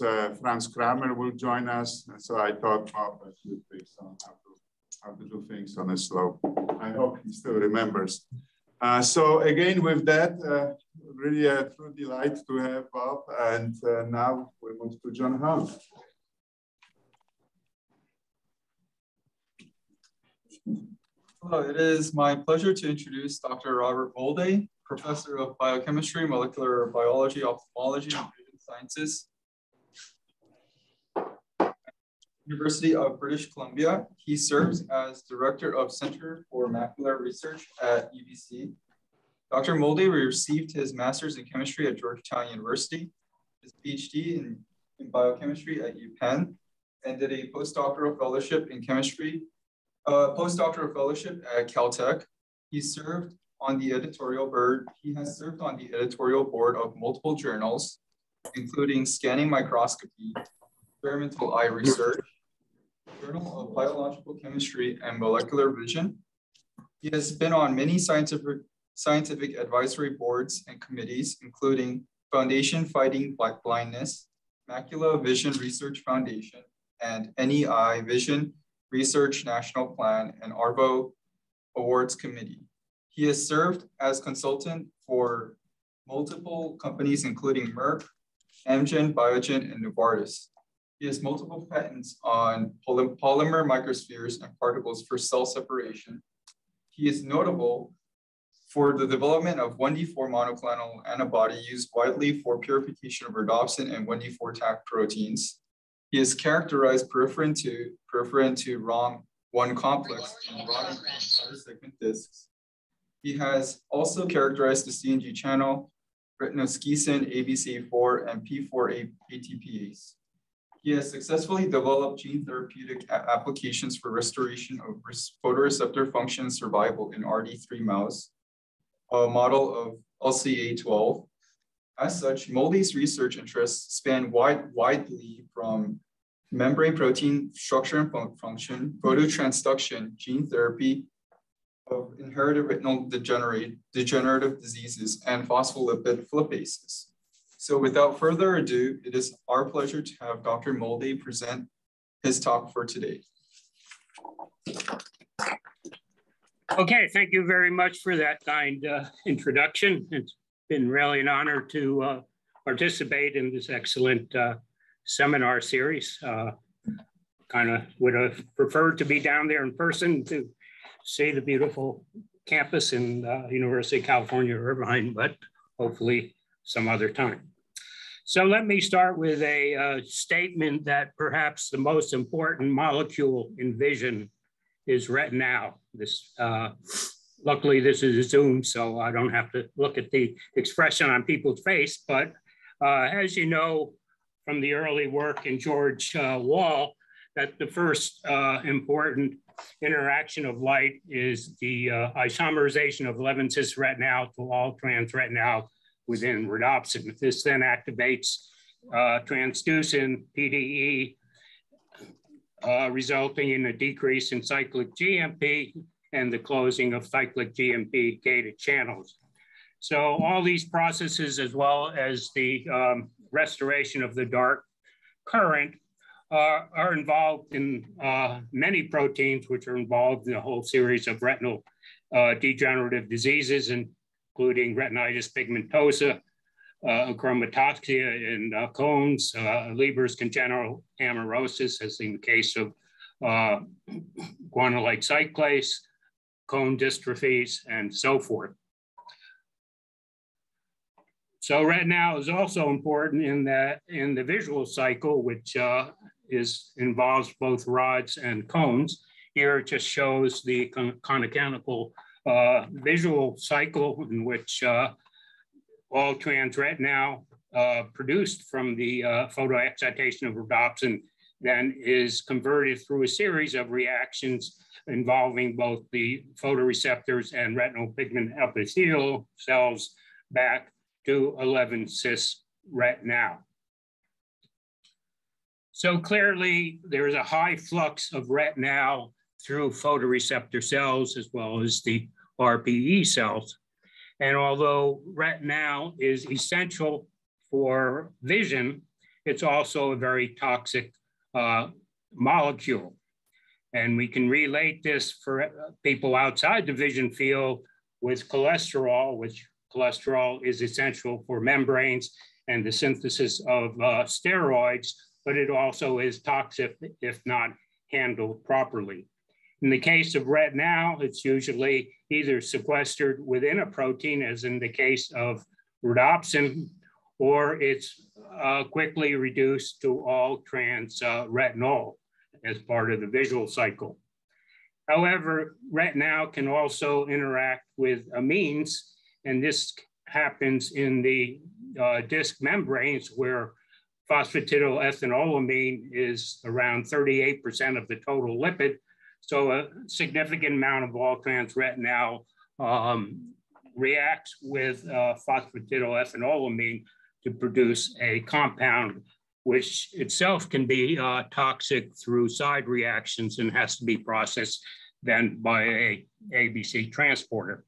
uh, Franz Kramer will join us. So I thought Bob a few things on how to, how to do things on a slope. I hope he still remembers. Uh, so again, with that, uh, really a true delight to have Bob. And uh, now we move to John Hunt. Hello, it is my pleasure to introduce Dr. Robert Molday, Professor of Biochemistry, Molecular Biology, Ophthalmology, and Vision Sciences, University of British Columbia. He serves as Director of Center for Macular Research at UBC. Dr. Molday received his master's in chemistry at Georgetown University, his PhD in, in biochemistry at UPenn, and did a postdoctoral fellowship in chemistry a postdoctoral fellowship at Caltech. He served on the editorial board. He has served on the editorial board of multiple journals, including Scanning Microscopy, Experimental Eye Research, Journal of Biological Chemistry and Molecular Vision. He has been on many scientific, scientific advisory boards and committees, including Foundation Fighting Black Blindness, Macula Vision Research Foundation, and NEI Vision Research National Plan, and ARVO Awards Committee. He has served as consultant for multiple companies, including Merck, Amgen, Biogen, and Novartis. He has multiple patents on polymer microspheres and particles for cell separation. He is notable for the development of 1D4 monoclonal antibody used widely for purification of rhodopsin and 1D4 tag proteins. He has characterized peripherin to peripherin to ROM one complex and rod outer segment discs. He has also characterized the CNG channel, retinoschisin ABC4 and P4 ATPase. He has successfully developed gene therapeutic applications for restoration of photoreceptor function survival in RD3 mouse, a model of LCA12. As such, Molday's research interests span wide, widely from membrane protein structure and fun function, phototransduction, gene therapy of inherited retinal degenerative diseases, and phospholipid flippases. So without further ado, it is our pleasure to have Dr. Molday present his talk for today. Okay, thank you very much for that kind uh, introduction. It's been really an honor to uh, participate in this excellent uh, seminar series. Uh, kind of would have preferred to be down there in person to see the beautiful campus in uh, University of California, Irvine, but hopefully some other time. So let me start with a uh, statement that perhaps the most important molecule in vision is retinal. This, uh, luckily this is a Zoom, so I don't have to look at the expression on people's face, but uh, as you know, from the early work in George uh, Wald that the first uh, important interaction of light is the uh, isomerization of 11 cis retinal to all trans retinal within rhodopsin. This then activates uh, transducin, PDE, uh, resulting in a decrease in cyclic GMP and the closing of cyclic GMP gated channels. So all these processes, as well as the um, restoration of the dark current uh, are involved in uh, many proteins, which are involved in a whole series of retinal uh, degenerative diseases, including retinitis pigmentosa, uh, achromatopsia in uh, cones, uh, Leber's congenital amaurosis, as in the case of uh, guanylate cyclase, cone dystrophies, and so forth. So retinal is also important in that in the visual cycle, which uh, is involves both rods and cones. Here it just shows the con canonical uh, visual cycle in which uh, all trans retinal uh, produced from the uh, photoexcitation of rhodopsin then is converted through a series of reactions involving both the photoreceptors and retinal pigment epithelial cells back to 11 cis retinal. So clearly there's a high flux of retinal through photoreceptor cells as well as the RPE cells. And although retinal is essential for vision, it's also a very toxic uh, molecule. And we can relate this for people outside the vision field with cholesterol, which cholesterol is essential for membranes and the synthesis of uh, steroids, but it also is toxic if not handled properly. In the case of retinal, it's usually either sequestered within a protein, as in the case of rhodopsin, or it's uh, quickly reduced to all trans uh, retinol as part of the visual cycle. However, retinal can also interact with amines, and this happens in the uh, disc membranes where phosphatidylethanolamine is around 38% of the total lipid. So a significant amount of all trans retinal um, reacts with uh, phosphatidylethanolamine to produce a compound which itself can be uh, toxic through side reactions and has to be processed then by a ABC transporter.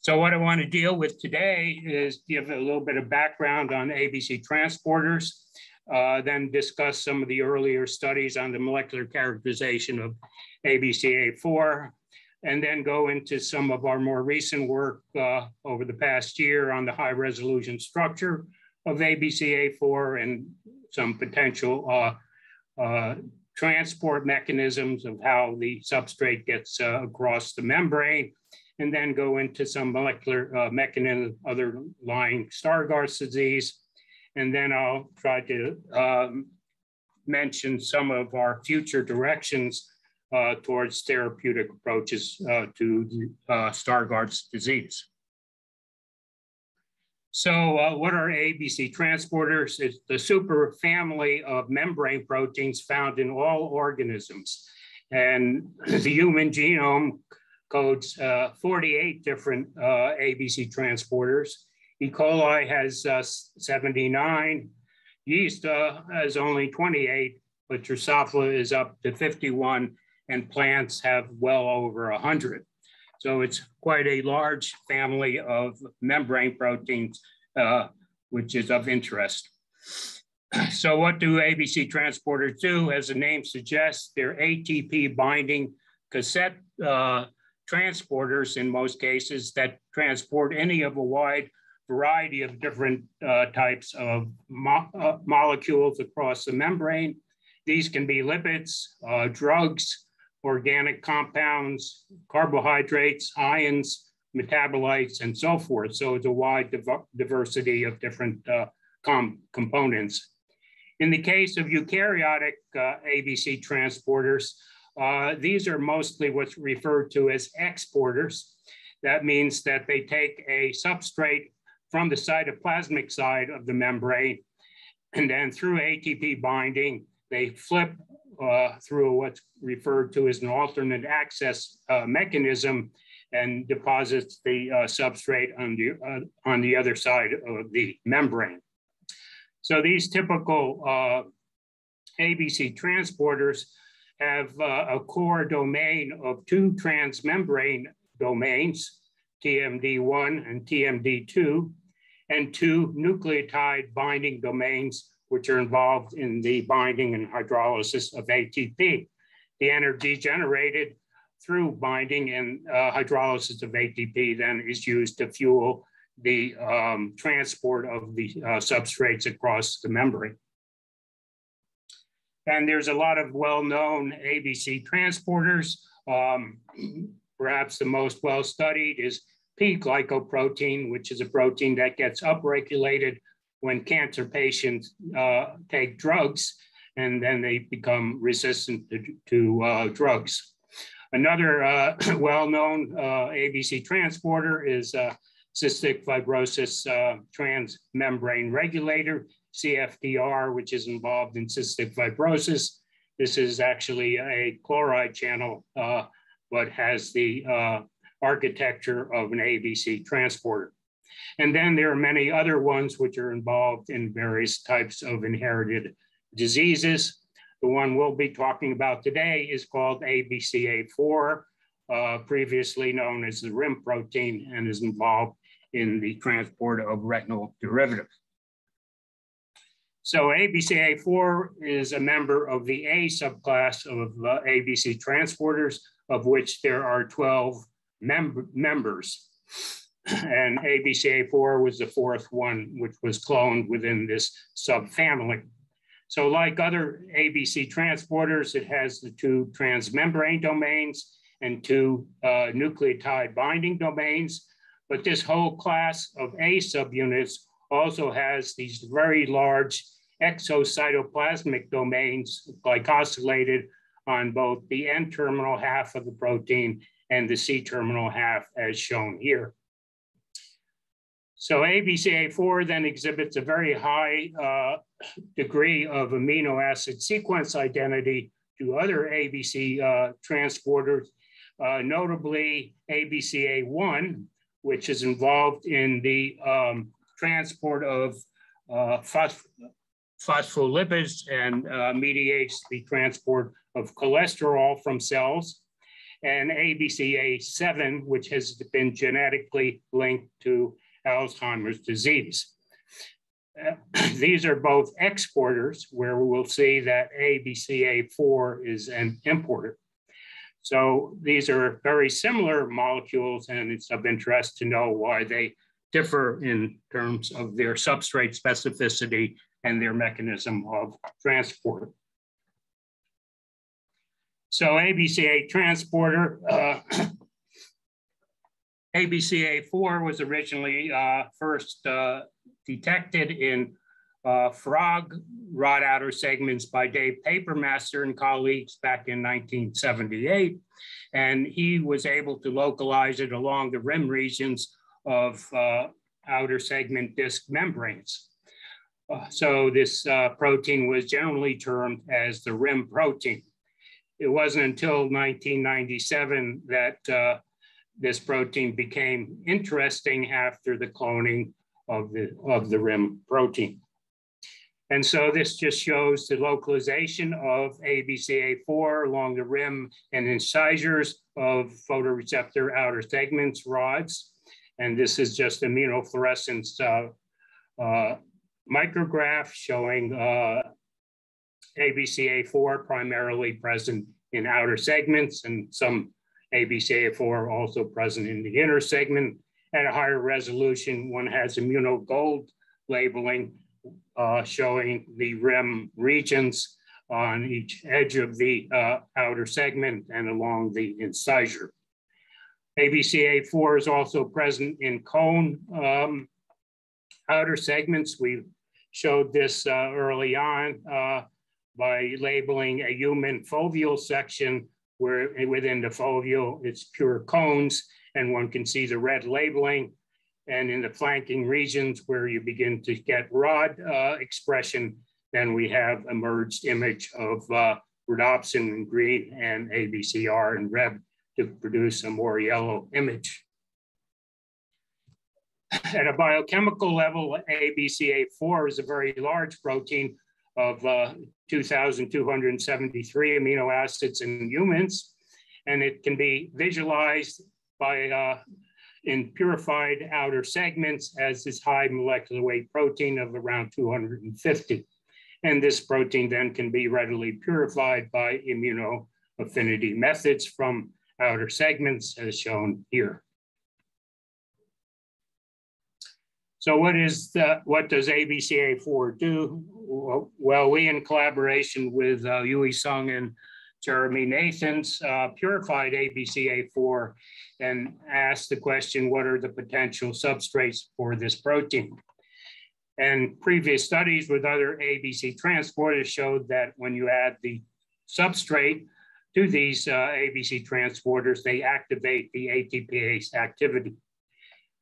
So what I want to deal with today is give a little bit of background on ABC transporters, uh, then discuss some of the earlier studies on the molecular characterization of ABCA4, and then go into some of our more recent work uh, over the past year on the high resolution structure of ABCA4 and some potential uh, uh, transport mechanisms of how the substrate gets uh, across the membrane, and then go into some molecular uh, mechanism underlying Stargardt's disease. And then I'll try to um, mention some of our future directions uh, towards therapeutic approaches uh, to uh, Stargardt's disease. So uh, what are ABC transporters? It's the super family of membrane proteins found in all organisms. And the human genome codes uh, 48 different uh, ABC transporters. E. coli has uh, 79. Yeast uh, has only 28, but Drosophila is up to 51, and plants have well over 100. So it's quite a large family of membrane proteins, uh, which is of interest. So what do ABC transporters do? As the name suggests, they're ATP binding cassette uh, transporters in most cases that transport any of a wide variety of different uh, types of mo uh, molecules across the membrane. These can be lipids, uh, drugs, organic compounds, carbohydrates, ions, metabolites, and so forth. So it's a wide div diversity of different uh, com components. In the case of eukaryotic uh, ABC transporters, uh, these are mostly what's referred to as exporters. That means that they take a substrate from the cytoplasmic side of the membrane, and then through ATP binding, they flip uh, through what's referred to as an alternate access uh, mechanism and deposits the uh, substrate on the, uh, on the other side of the membrane. So these typical uh, ABC transporters have uh, a core domain of two transmembrane domains, TMD1 and TMD2, and two nucleotide binding domains, which are involved in the binding and hydrolysis of ATP. The energy generated through binding and uh, hydrolysis of ATP then is used to fuel the um, transport of the uh, substrates across the membrane. And there's a lot of well-known ABC transporters. Um, perhaps the most well-studied is P-glycoprotein, which is a protein that gets upregulated when cancer patients uh, take drugs and then they become resistant to, to uh, drugs. Another uh, well-known uh, ABC transporter is uh, cystic fibrosis uh, transmembrane regulator, CFTR, which is involved in cystic fibrosis. This is actually a chloride channel, but has the architecture of an ABC transporter. And then there are many other ones which are involved in various types of inherited diseases. The one we'll be talking about today is called ABCA4, uh, previously known as the RIM protein, and is involved in the transport of retinal derivatives. So ABCA4 is a member of the A subclass of uh, ABC transporters, of which there are 12 mem members. And ABCA4 was the fourth one, which was cloned within this subfamily. So like other ABC transporters, it has the two transmembrane domains and two uh, nucleotide binding domains. But this whole class of A subunits also has these very large exocytoplasmic domains glycosylated on both the N terminal half of the protein and the C terminal half as shown here. So ABCA4 then exhibits a very high uh, degree of amino acid sequence identity to other ABC uh, transporters, uh, notably ABCA1, which is involved in the um, transport of uh, phospholipids and uh, mediates the transport of cholesterol from cells, and ABCA7, which has been genetically linked to Alzheimer's disease. Uh, these are both exporters, where we will see that ABCA4 is an importer. So these are very similar molecules, and it's of interest to know why they differ in terms of their substrate specificity and their mechanism of transport. So ABCA transporter, uh, ABCA4 was originally uh, first uh, detected in uh, frog rod outer segments by Dave Papermaster and colleagues back in 1978. And he was able to localize it along the rim regions of uh, outer segment disc membranes. Uh, so this uh, protein was generally termed as the rim protein. It wasn't until 1997 that uh, this protein became interesting after the cloning of the, of the rim protein. And so this just shows the localization of ABCA4 along the rim and incisures of photoreceptor outer segments rods. And this is just immunofluorescence uh, uh, micrograph showing uh, ABCA4 primarily present in outer segments and some ABCA4 also present in the inner segment. At a higher resolution, one has immunogold labeling uh, showing the rim regions on each edge of the uh, outer segment and along the incisure. ABCA4 is also present in cone um, outer segments. We showed this uh, early on uh, by labeling a human foveal section where within the foveal it's pure cones and one can see the red labeling. And in the flanking regions where you begin to get rod uh, expression, then we have a merged image of uh, rhodopsin in green and ABCR in red to produce a more yellow image. At a biochemical level, ABCA4 is a very large protein of uh, 2,273 amino acids in humans, and it can be visualized by uh, in purified outer segments as this high molecular weight protein of around 250. And this protein then can be readily purified by immunoaffinity methods from outer segments as shown here. So what is the, what does ABCA4 do? Well, we in collaboration with uh, Hui Sun and Jeremy Nathans uh, purified ABCA4 and asked the question, what are the potential substrates for this protein? And previous studies with other ABC transporters showed that when you add the substrate to these uh, ABC transporters, they activate the ATPase activity.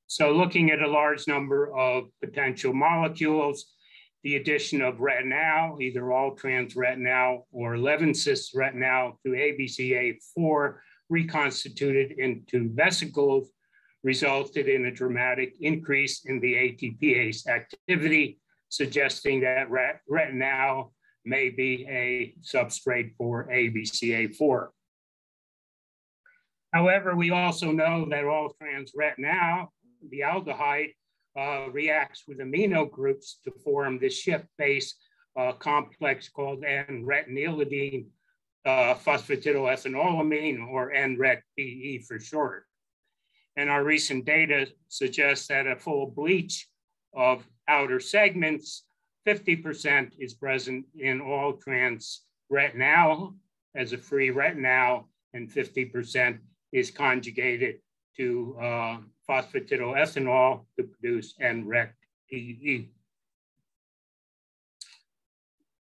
So looking at a large number of potential molecules, the addition of retinal, either all trans retinal or 11 cis retinal to ABCA4 reconstituted into vesicles resulted in a dramatic increase in the ATPase activity, suggesting that ret retinal may be a substrate for ABCA4. However, we also know that all trans retinal the aldehyde uh, reacts with amino groups to form the Schiff base uh, complex called N-retinylidene uh, phosphatidylethanolamine or NRET-PE for short. And our recent data suggests that a full bleach of outer segments, 50% is present in all trans retinal as a free retinal, and 50% is conjugated to uh, phosphatidylethanol to produce NRET-PE.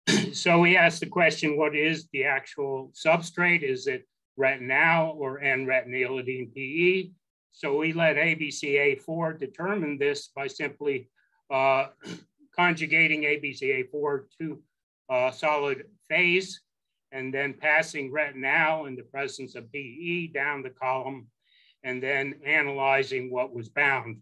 so we asked the question, what is the actual substrate? Is it retinal or N-retinylidene PE? So we let ABCA4 determine this by simply uh, conjugating ABCA4 to uh, solid phase and then passing retinal in the presence of PE down the column and then analyzing what was bound.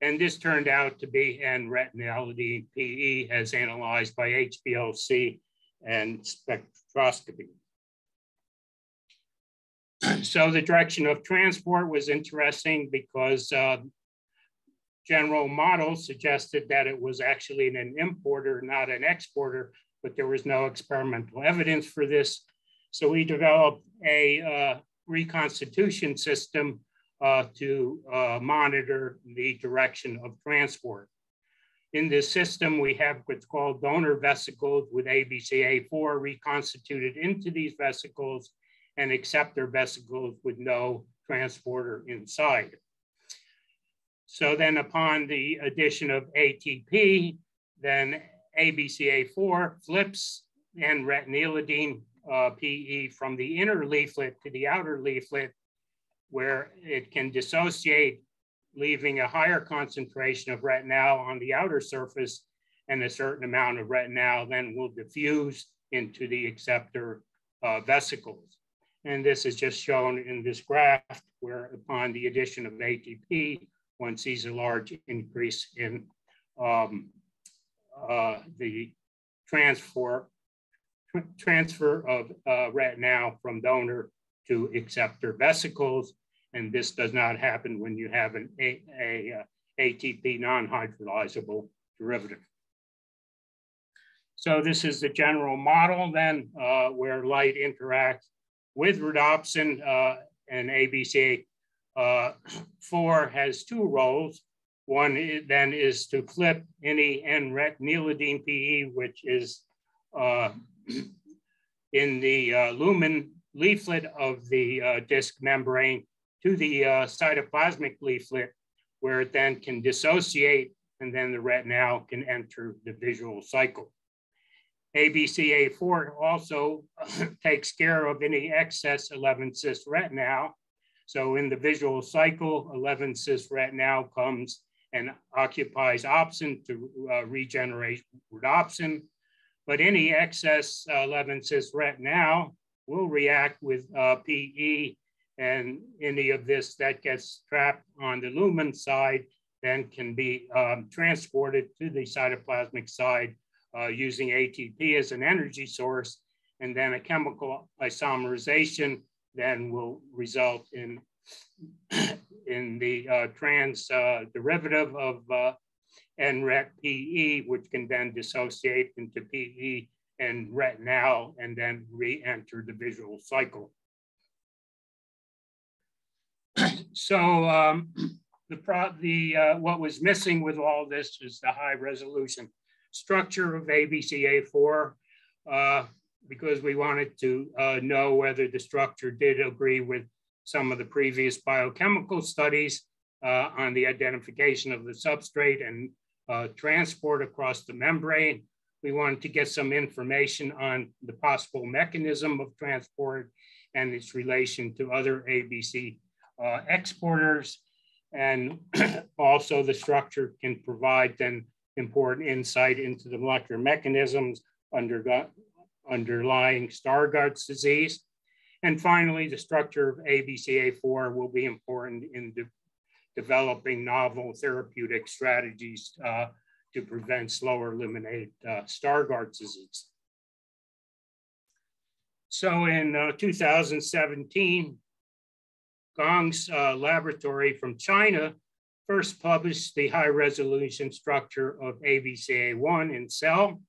And this turned out to be N-retinylidene PE as analyzed by HPLC and spectroscopy. So the direction of transport was interesting because uh, general models suggested that it was actually an importer, not an exporter, but there was no experimental evidence for this. So we developed a uh, reconstitution system uh, to uh, monitor the direction of transport. In this system, we have what's called donor vesicles with ABCA4 reconstituted into these vesicles and acceptor vesicles with no transporter inside. So then upon the addition of ATP, then ABCA4 flips N-retinylidene uh, PE from the inner leaflet to the outer leaflet where it can dissociate, leaving a higher concentration of retinal on the outer surface and a certain amount of retinal then will diffuse into the acceptor uh, vesicles. And this is just shown in this graph where upon the addition of ATP, one sees a large increase in um, uh, the transfer, transfer of uh, retinal from donor to acceptor vesicles. And this does not happen when you have an a, a, a ATP non-hydrolyzable derivative. So this is the general model then uh, where light interacts with rhodopsin uh, and ABC uh, 4 has two roles. One is, then is to flip any N-retinylidene PE, which is uh, in the uh, lumen leaflet of the uh, disc membrane to the uh, cytoplasmic leaflet, where it then can dissociate and then the retinal can enter the visual cycle. ABCA4 also takes care of any excess 11 cis retinal. So in the visual cycle, 11 cis retinal comes and occupies opsin to uh, regenerate rhodopsin. But any excess uh, 11 cis retinal will react with uh, PE and any of this that gets trapped on the lumen side then can be um, transported to the cytoplasmic side uh, using ATP as an energy source. And then a chemical isomerization then will result in, in the uh, trans uh, derivative of uh, NRET-PE, which can then dissociate into PE and retinal and then re-enter the visual cycle. so um, the, pro the uh, what was missing with all this is the high resolution structure of ABCA4 uh, because we wanted to uh, know whether the structure did agree with some of the previous biochemical studies uh, on the identification of the substrate and uh, transport across the membrane. We wanted to get some information on the possible mechanism of transport and its relation to other ABC uh, exporters. And also the structure can provide then important insight into the molecular mechanisms under, underlying Stargardt's disease. And finally, the structure of ABCA4 will be important in de developing novel therapeutic strategies uh, to prevent slow or eliminate uh, Stargardt's disease. So in uh, 2017, Gong's uh, laboratory from China first published the high resolution structure of ABCA1 in cell.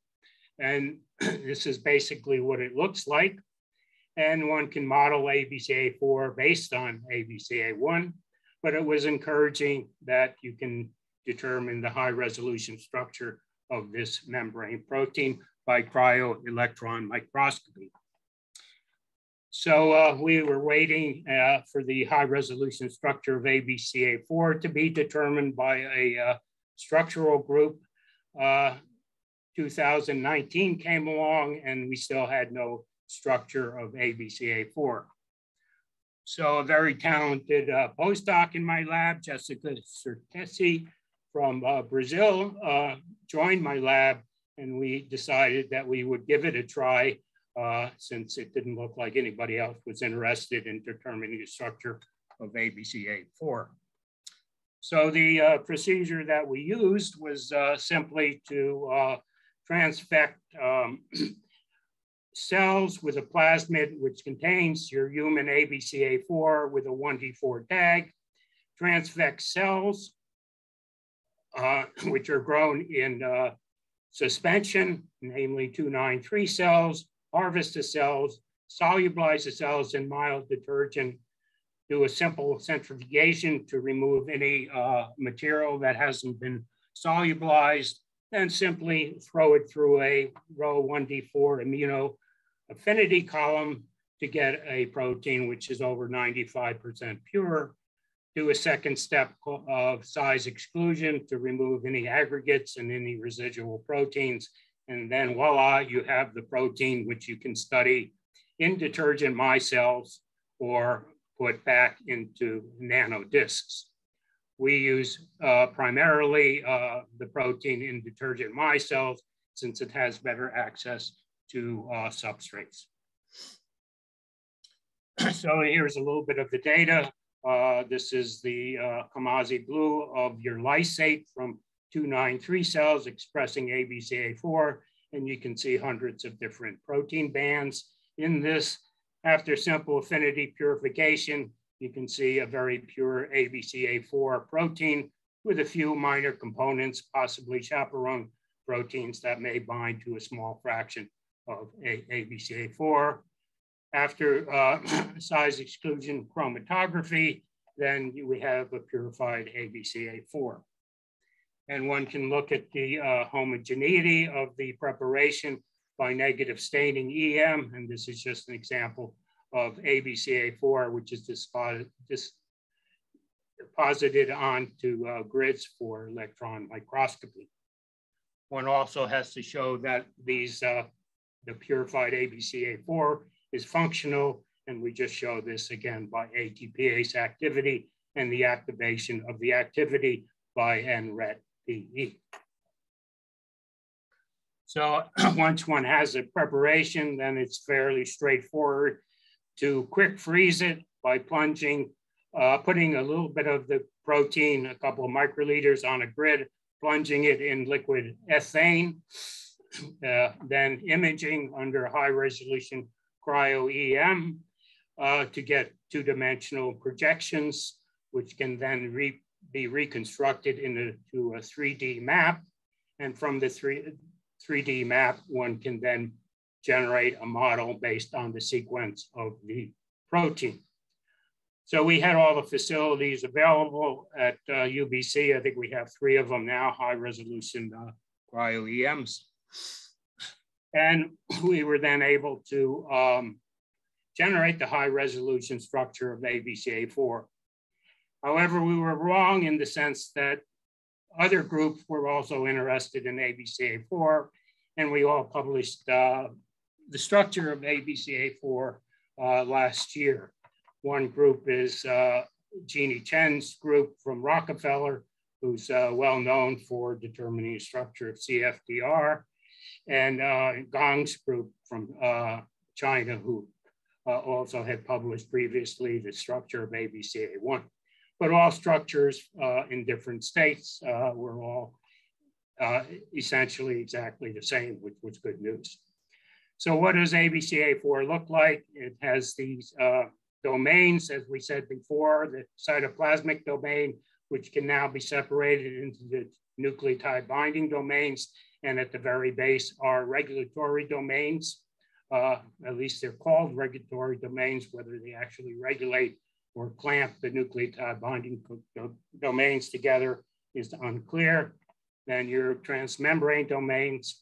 And this is basically what it looks like. And one can model ABCA4 based on ABCA1, but it was encouraging that you can determine the high resolution structure of this membrane protein by cryo-electron microscopy. So uh, we were waiting uh, for the high resolution structure of ABCA4 to be determined by a uh, structural group. Uh, 2019 came along and we still had no structure of ABCA4. So a very talented uh, postdoc in my lab, Jessica Scortecci from uh, Brazil, joined my lab and we decided that we would give it a try uh, since it didn't look like anybody else was interested in determining the structure of ABCA4. So the uh, procedure that we used was uh, simply to uh, transfect um, cells with a plasmid which contains your human ABCA4 with a 1D4 tag, transfect cells uh, which are grown in uh, suspension, namely 293 cells, harvest the cells, solubilize the cells in mild detergent, do a simple centrifugation to remove any uh, material that hasn't been solubilized, then simply throw it through a Rho 1D4 immuno affinity column to get a protein which is over 95% pure. Do a second step of size exclusion to remove any aggregates and any residual proteins and then voila, you have the protein which you can study in detergent micelles or put back into nanodiscs. We use uh, primarily uh, the protein in detergent micelles since it has better access to uh, substrates. so here's a little bit of the data. Uh, this is the uh, Coomassie blue of your lysate from 293 cells expressing ABCA4, and you can see hundreds of different protein bands. In this, after simple affinity purification, you can see a very pure ABCA4 protein with a few minor components, possibly chaperone proteins that may bind to a small fraction of a ABCA4. After uh, size exclusion chromatography, then we have a purified ABCA4 and one can look at the uh, homogeneity of the preparation by negative staining EM, and this is just an example of ABCA4, which is deposited onto uh, grids for electron microscopy. One also has to show that these uh, the purified ABCA4 is functional, and we just show this again by ATPase activity and the activation of the activity by NRET PE. So once one has a preparation, then it's fairly straightforward to quick freeze it by plunging, uh, putting a little bit of the protein, a couple of microliters on a grid, plunging it in liquid ethane, uh, then imaging under high resolution cryo-EM uh, to get two-dimensional projections, which can then re be reconstructed into a 3D map. And from the 3, 3D map, one can then generate a model based on the sequence of the protein. So we had all the facilities available at uh, UBC. I think we have three of them now, high resolution uh, cryo-EMs. And we were then able to um, generate the high resolution structure of ABCA4 However, we were wrong in the sense that other groups were also interested in ABCA4, and we all published uh, the structure of ABCA4 uh, last year. One group is uh, Jeannie Chen's group from Rockefeller, who's uh, well known for determining the structure of CFTR, and uh, Gong's group from uh, China, who also had published previously the structure of ABCA1 but all structures uh, in different states uh, were all uh, essentially exactly the same, which was good news. So what does ABCA4 look like? It has these uh, domains, as we said before, the cytoplasmic domain, which can now be separated into the nucleotide binding domains, And at the very base are regulatory domains. Uh, at least they're called regulatory domains, whether they actually regulate or clamp the nucleotide binding domains together is unclear. Then your transmembrane domains.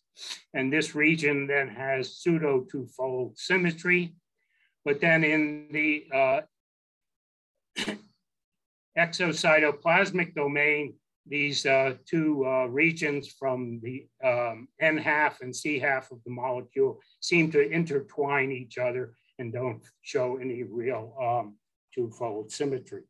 And this region then has pseudo twofold symmetry. But then in the uh, exocytoplasmic domain, these uh, two uh, regions from the um, N half and C half of the molecule seem to intertwine each other and don't show any real um, twofold symmetry.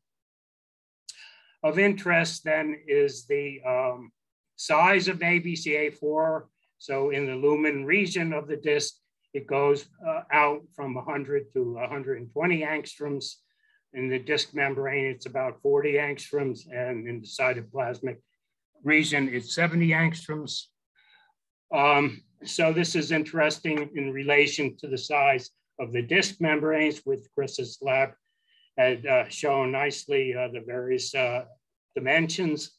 Of interest then is the um, size of ABCA4. So in the lumen region of the disk, it goes uh, out from 100 to 120 angstroms. In the disk membrane, it's about 40 angstroms, and in the cytoplasmic region, it's 70 angstroms. Um, so this is interesting in relation to the size of the disk membranes with Kris's lab had uh, shown nicely uh, the various uh, dimensions.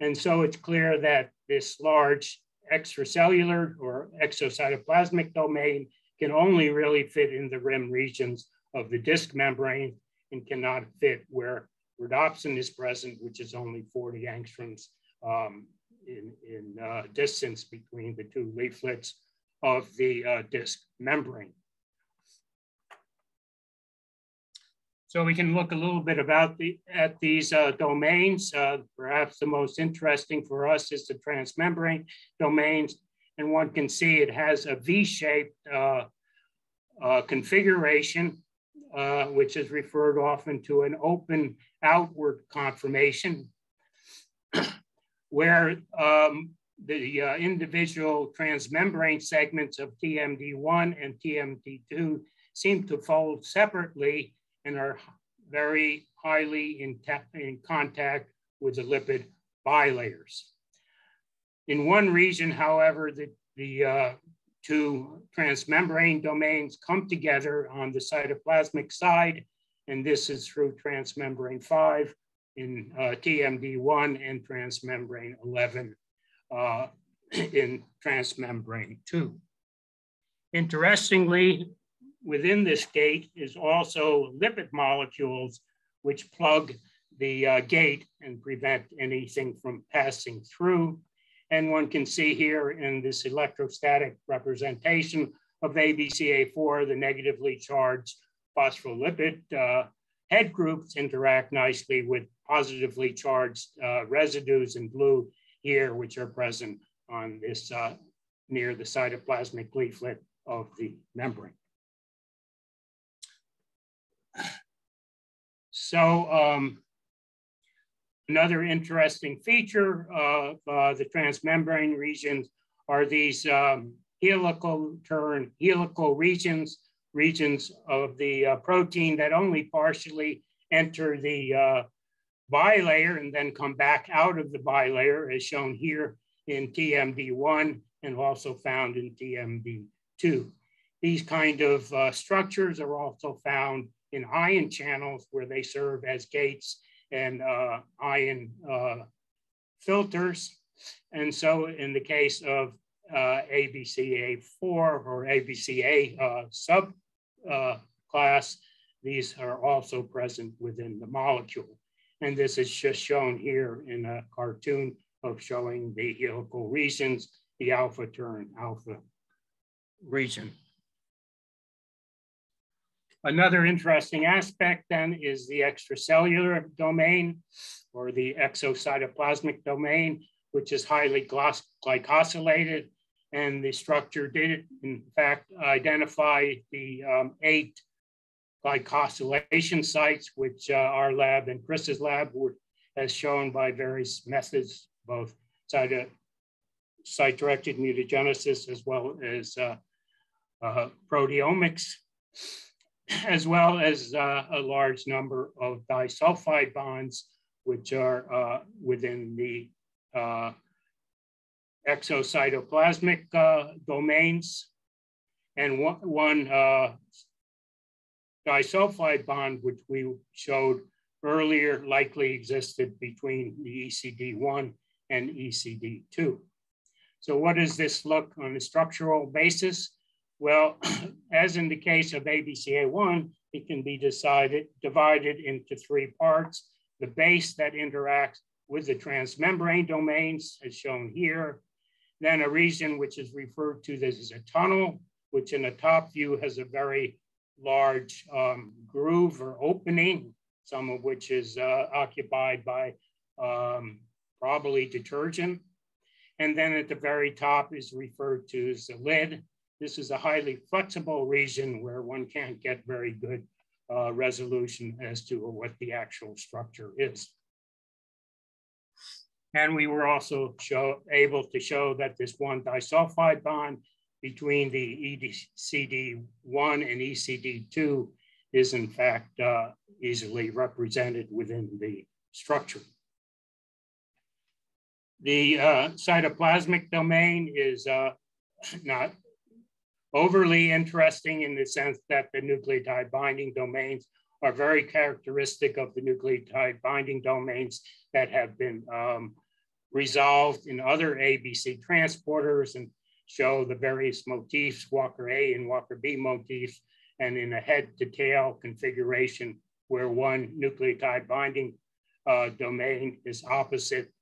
And so it's clear that this large extracellular or exocytoplasmic domain can only really fit in the rim regions of the disc membrane and cannot fit where rhodopsin is present, which is only 40 angstroms um, in, in uh, distance between the two leaflets of the uh, disc membrane. So we can look a little bit about the at these uh, domains. Uh, perhaps the most interesting for us is the transmembrane domains. And one can see it has a V-shaped uh, uh configuration, uh, which is referred often to an open outward conformation, where um, the uh, individual transmembrane segments of TMD1 and TMD2 seem to fold separately and are very highly in, in contact with the lipid bilayers. In one region, however, the, the uh, two transmembrane domains come together on the cytoplasmic side, and this is through transmembrane 5 in uh, TMD1 and transmembrane 11 uh, in transmembrane 2. Interestingly, within this gate is also lipid molecules which plug the uh, gate and prevent anything from passing through. And one can see here in this electrostatic representation of ABCA4, the negatively charged phospholipid uh, head groups interact nicely with positively charged uh, residues in blue here, which are present on this uh, near the cytoplasmic leaflet of the membrane. So um, another interesting feature of uh, the transmembrane regions are these um, helical turn, helical regions, regions of the uh, protein that only partially enter the uh, bilayer and then come back out of the bilayer as shown here in TMD1 and also found in TMD2. These kind of uh, structures are also found in ion channels where they serve as gates and uh, ion uh, filters. And so in the case of uh, ABCA4 or ABCA uh, sub uh, class, these are also present within the molecule. And this is just shown here in a cartoon of showing the helical regions, the alpha turn alpha region. Another interesting aspect then is the extracellular domain or the exocytoplasmic domain, which is highly glycosylated. And the structure did, in fact, identify the um, eight glycosylation sites, which uh, our lab and Kris's lab were, has shown by various methods, both site-directed mutagenesis as well as uh, uh, proteomics as well as uh, a large number of disulfide bonds, which are uh, within the uh, exocytoplasmic uh, domains. And one, one uh, disulfide bond, which we showed earlier, likely existed between the ECD1 and ECD2. So what does this look on a structural basis? Well, as in the case of ABCA1, it can be decided, divided into three parts. The base that interacts with the transmembrane domains as shown here. Then a region which is referred to this as a tunnel, which in the top view has a very large um, groove or opening, some of which is uh, occupied by um, probably detergent. And then at the very top is referred to as the lid. This is a highly flexible region where one can't get very good uh, resolution as to what the actual structure is. And we were also show, able to show that this one disulfide bond between the ECD1 and ECD2 is in fact uh, easily represented within the structure. The uh, cytoplasmic domain is uh, not overly interesting in the sense that the nucleotide binding domains are very characteristic of the nucleotide binding domains that have been um, resolved in other ABC transporters and show the various motifs, Walker A and Walker B motifs, and in a head to tail configuration where one nucleotide binding uh, domain is opposite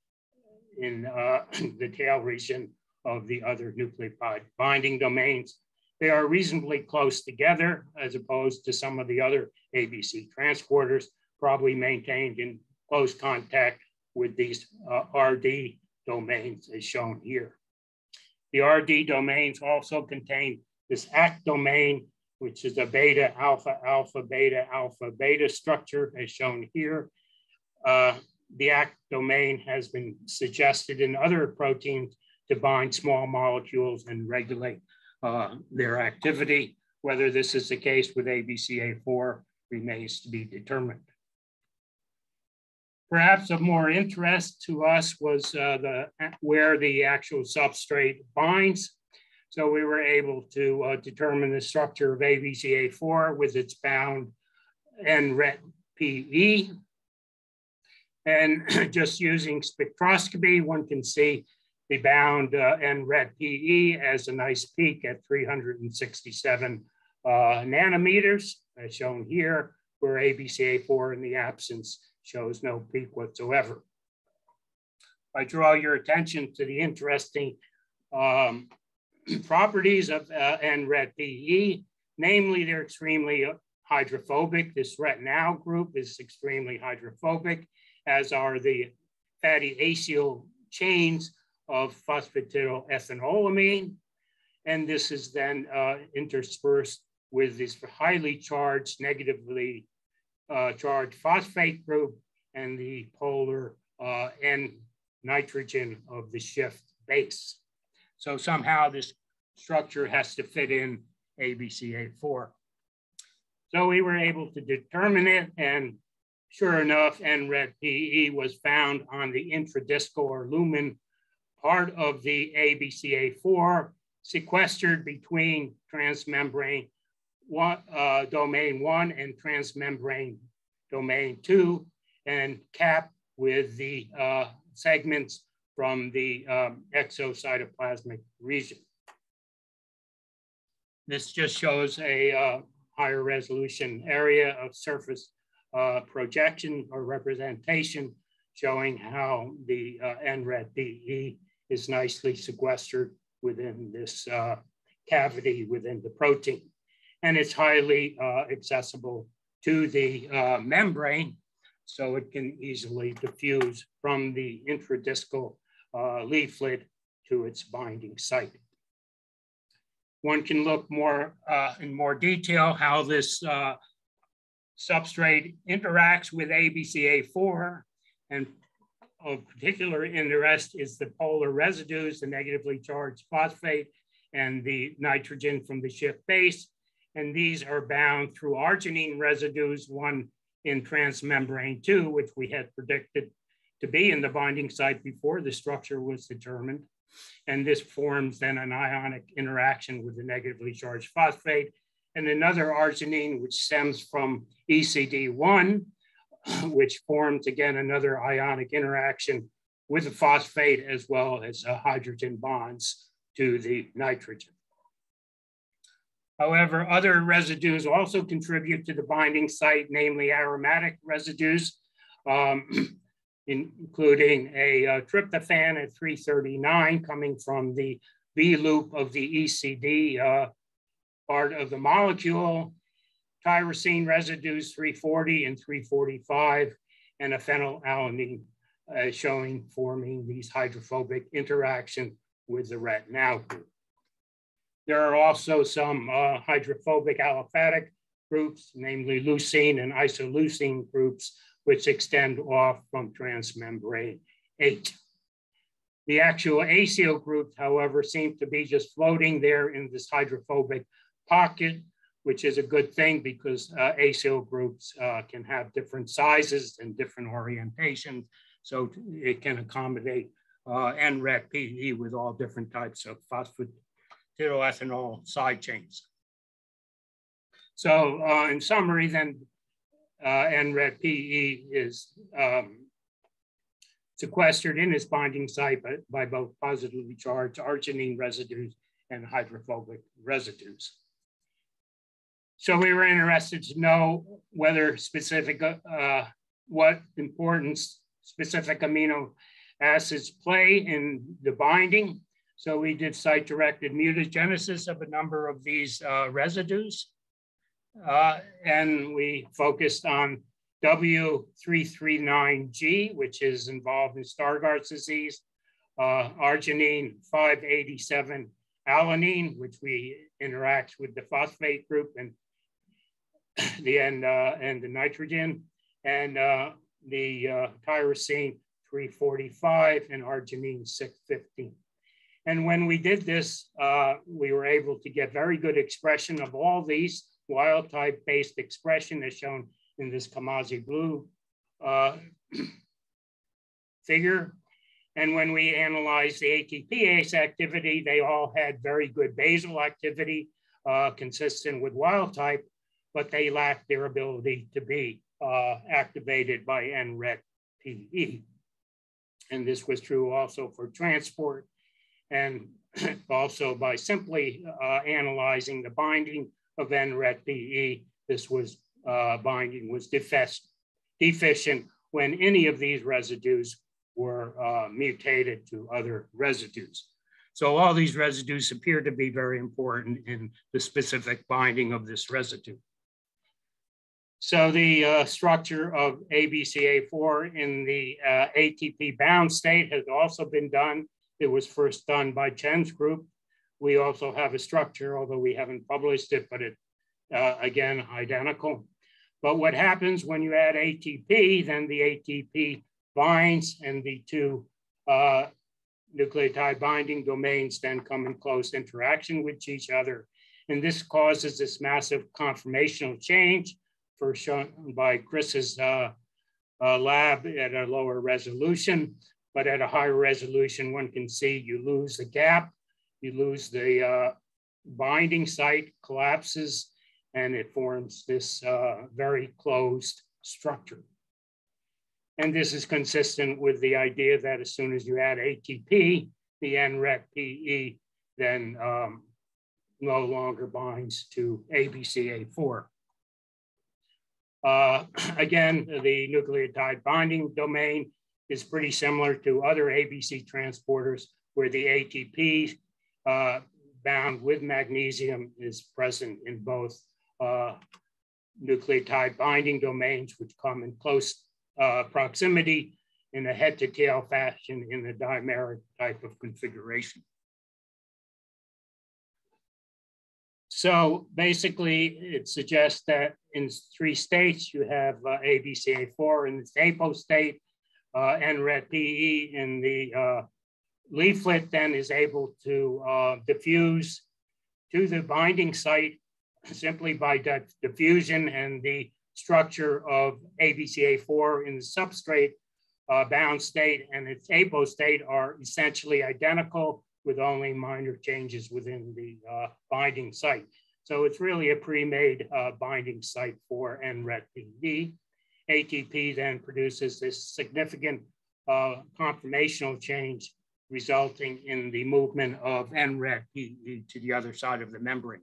in uh, the tail region of the other nucleotide binding domains. They are reasonably close together as opposed to some of the other ABC transporters, probably maintained in close contact with these uh, RD domains as shown here. The RD domains also contain this ACT domain, which is a beta, alpha, alpha, beta, alpha, beta structure as shown here. Uh, the ACT domain has been suggested in other proteins to bind small molecules and regulate their activity. Whether this is the case with ABCA4 remains to be determined. Perhaps of more interest to us was uh, the where the actual substrate binds. So we were able to uh, determine the structure of ABCA4 with its bound NRET PE. And just using spectroscopy, one can see the bound uh, NRET PE as a nice peak at 367 uh, nanometers, as shown here, where ABCA4 in the absence shows no peak whatsoever. I draw your attention to the interesting um, properties of uh, NRET-PE, namely they're extremely hydrophobic. This retinal group is extremely hydrophobic, as are the fatty acyl chains of phosphatidylethanolamine. And this is then uh, interspersed with this highly charged, negatively uh, charged phosphate group and the polar uh, N nitrogen of the Schiff base. So somehow this structure has to fit in ABCA4. So we were able to determine it and sure enough, NRET-PE was found on the intradiscal or lumen part of the ABCA4 sequestered between transmembrane one, uh, domain one and transmembrane domain two, and capped with the uh, segments from the um, exocytoplasmic region. This just shows a uh, higher resolution area of surface uh, projection or representation showing how the uh, NRET-PE is nicely sequestered within this uh, cavity within the protein and it's highly uh, accessible to the uh, membrane, so it can easily diffuse from the intradiscal uh, leaflet to its binding site. One can look more uh, in more detail how this uh, substrate interacts with ABCA4, and of particular interest is the polar residues, the negatively charged phosphate, and the nitrogen from the Schiff base, and these are bound through arginine residues, one in transmembrane two, which we had predicted to be in the binding site before the structure was determined. And this forms then an ionic interaction with the negatively charged phosphate. And another arginine, which stems from ECD1, which forms again another ionic interaction with the phosphate as well as uh, hydrogen bonds to the nitrogen. However, other residues also contribute to the binding site, namely aromatic residues, um, including a uh, tryptophan at 339 coming from the B loop of the ECD uh, part of the molecule, tyrosine residues 340 and 345, and a phenylalanine uh, showing forming these hydrophobic interaction with the retinal group. There are also some uh, hydrophobic aliphatic groups, namely leucine and isoleucine groups, which extend off from transmembrane 8. The actual acyl groups, however, seem to be just floating there in this hydrophobic pocket, which is a good thing because uh, groups uh, can have different sizes and different orientations. So it can accommodate uh, NRET-PE with all different types of phosphatidylethanol side chains. So uh, in summary, then uh, NRET-PE is um, sequestered in its binding site by, by both positively charged arginine residues and hydrophobic residues. So we were interested to know whether specific, uh, what importance specific amino acids play in the binding. So we did site-directed mutagenesis of a number of these uh, residues. Uh, and we focused on W339G, which is involved in Stargardt's disease, uh, arginine 587 alanine, which we interact with the phosphate group and the and, uh, and the nitrogen, and uh, the uh, tyrosine 345 and arginine 615. And when we did this, uh, we were able to get very good expression of all these wild type based expression as shown in this Coomassie blue uh, figure. And when we analyzed the ATPase activity, they all had very good basal activity uh, consistent with wild type, but they lacked their ability to be uh, activated by NRET-PE. And this was true also for transport and also by simply uh, analyzing the binding of NRET-PE, this was uh, binding was deficient when any of these residues were uh, mutated to other residues. So all these residues appear to be very important in the specific binding of this residue. So the uh, structure of ABCA4 in the uh, ATP bound state has also been done. It was first done by Chen's group. We also have a structure, although we haven't published it, but it, uh, again, identical. But what happens when you add ATP, then the ATP binds and the two uh, nucleotide binding domains then come in close interaction with each other. And this causes this massive conformational change, first shown by Kris's uh, uh, lab at a lower resolution, but at a higher resolution, one can see you lose the gap, you lose the uh, binding site collapses, and it forms this uh, very closed structure. And this is consistent with the idea that as soon as you add ATP, the NRET-PE then um, no longer binds to ABCA4. Uh, again, the nucleotide binding domain is pretty similar to other ABC transporters where the ATP uh, bound with magnesium is present in both uh, nucleotide binding domains, which come in close uh, proximity in a head to tail fashion in a dimeric type of configuration. So basically, it suggests that in three states, you have uh, ABCA4 in the apo state, uh, NRET-PE in the uh, leaflet then is able to uh, diffuse to the binding site simply by diffusion and the structure of ABCA4 in the substrate uh, bound state and its apo state are essentially identical with only minor changes within the uh, binding site. So it's really a pre-made uh, binding site for NRET-PE. ATP then produces this significant uh, conformational change resulting in the movement of NRET to the other side of the membrane.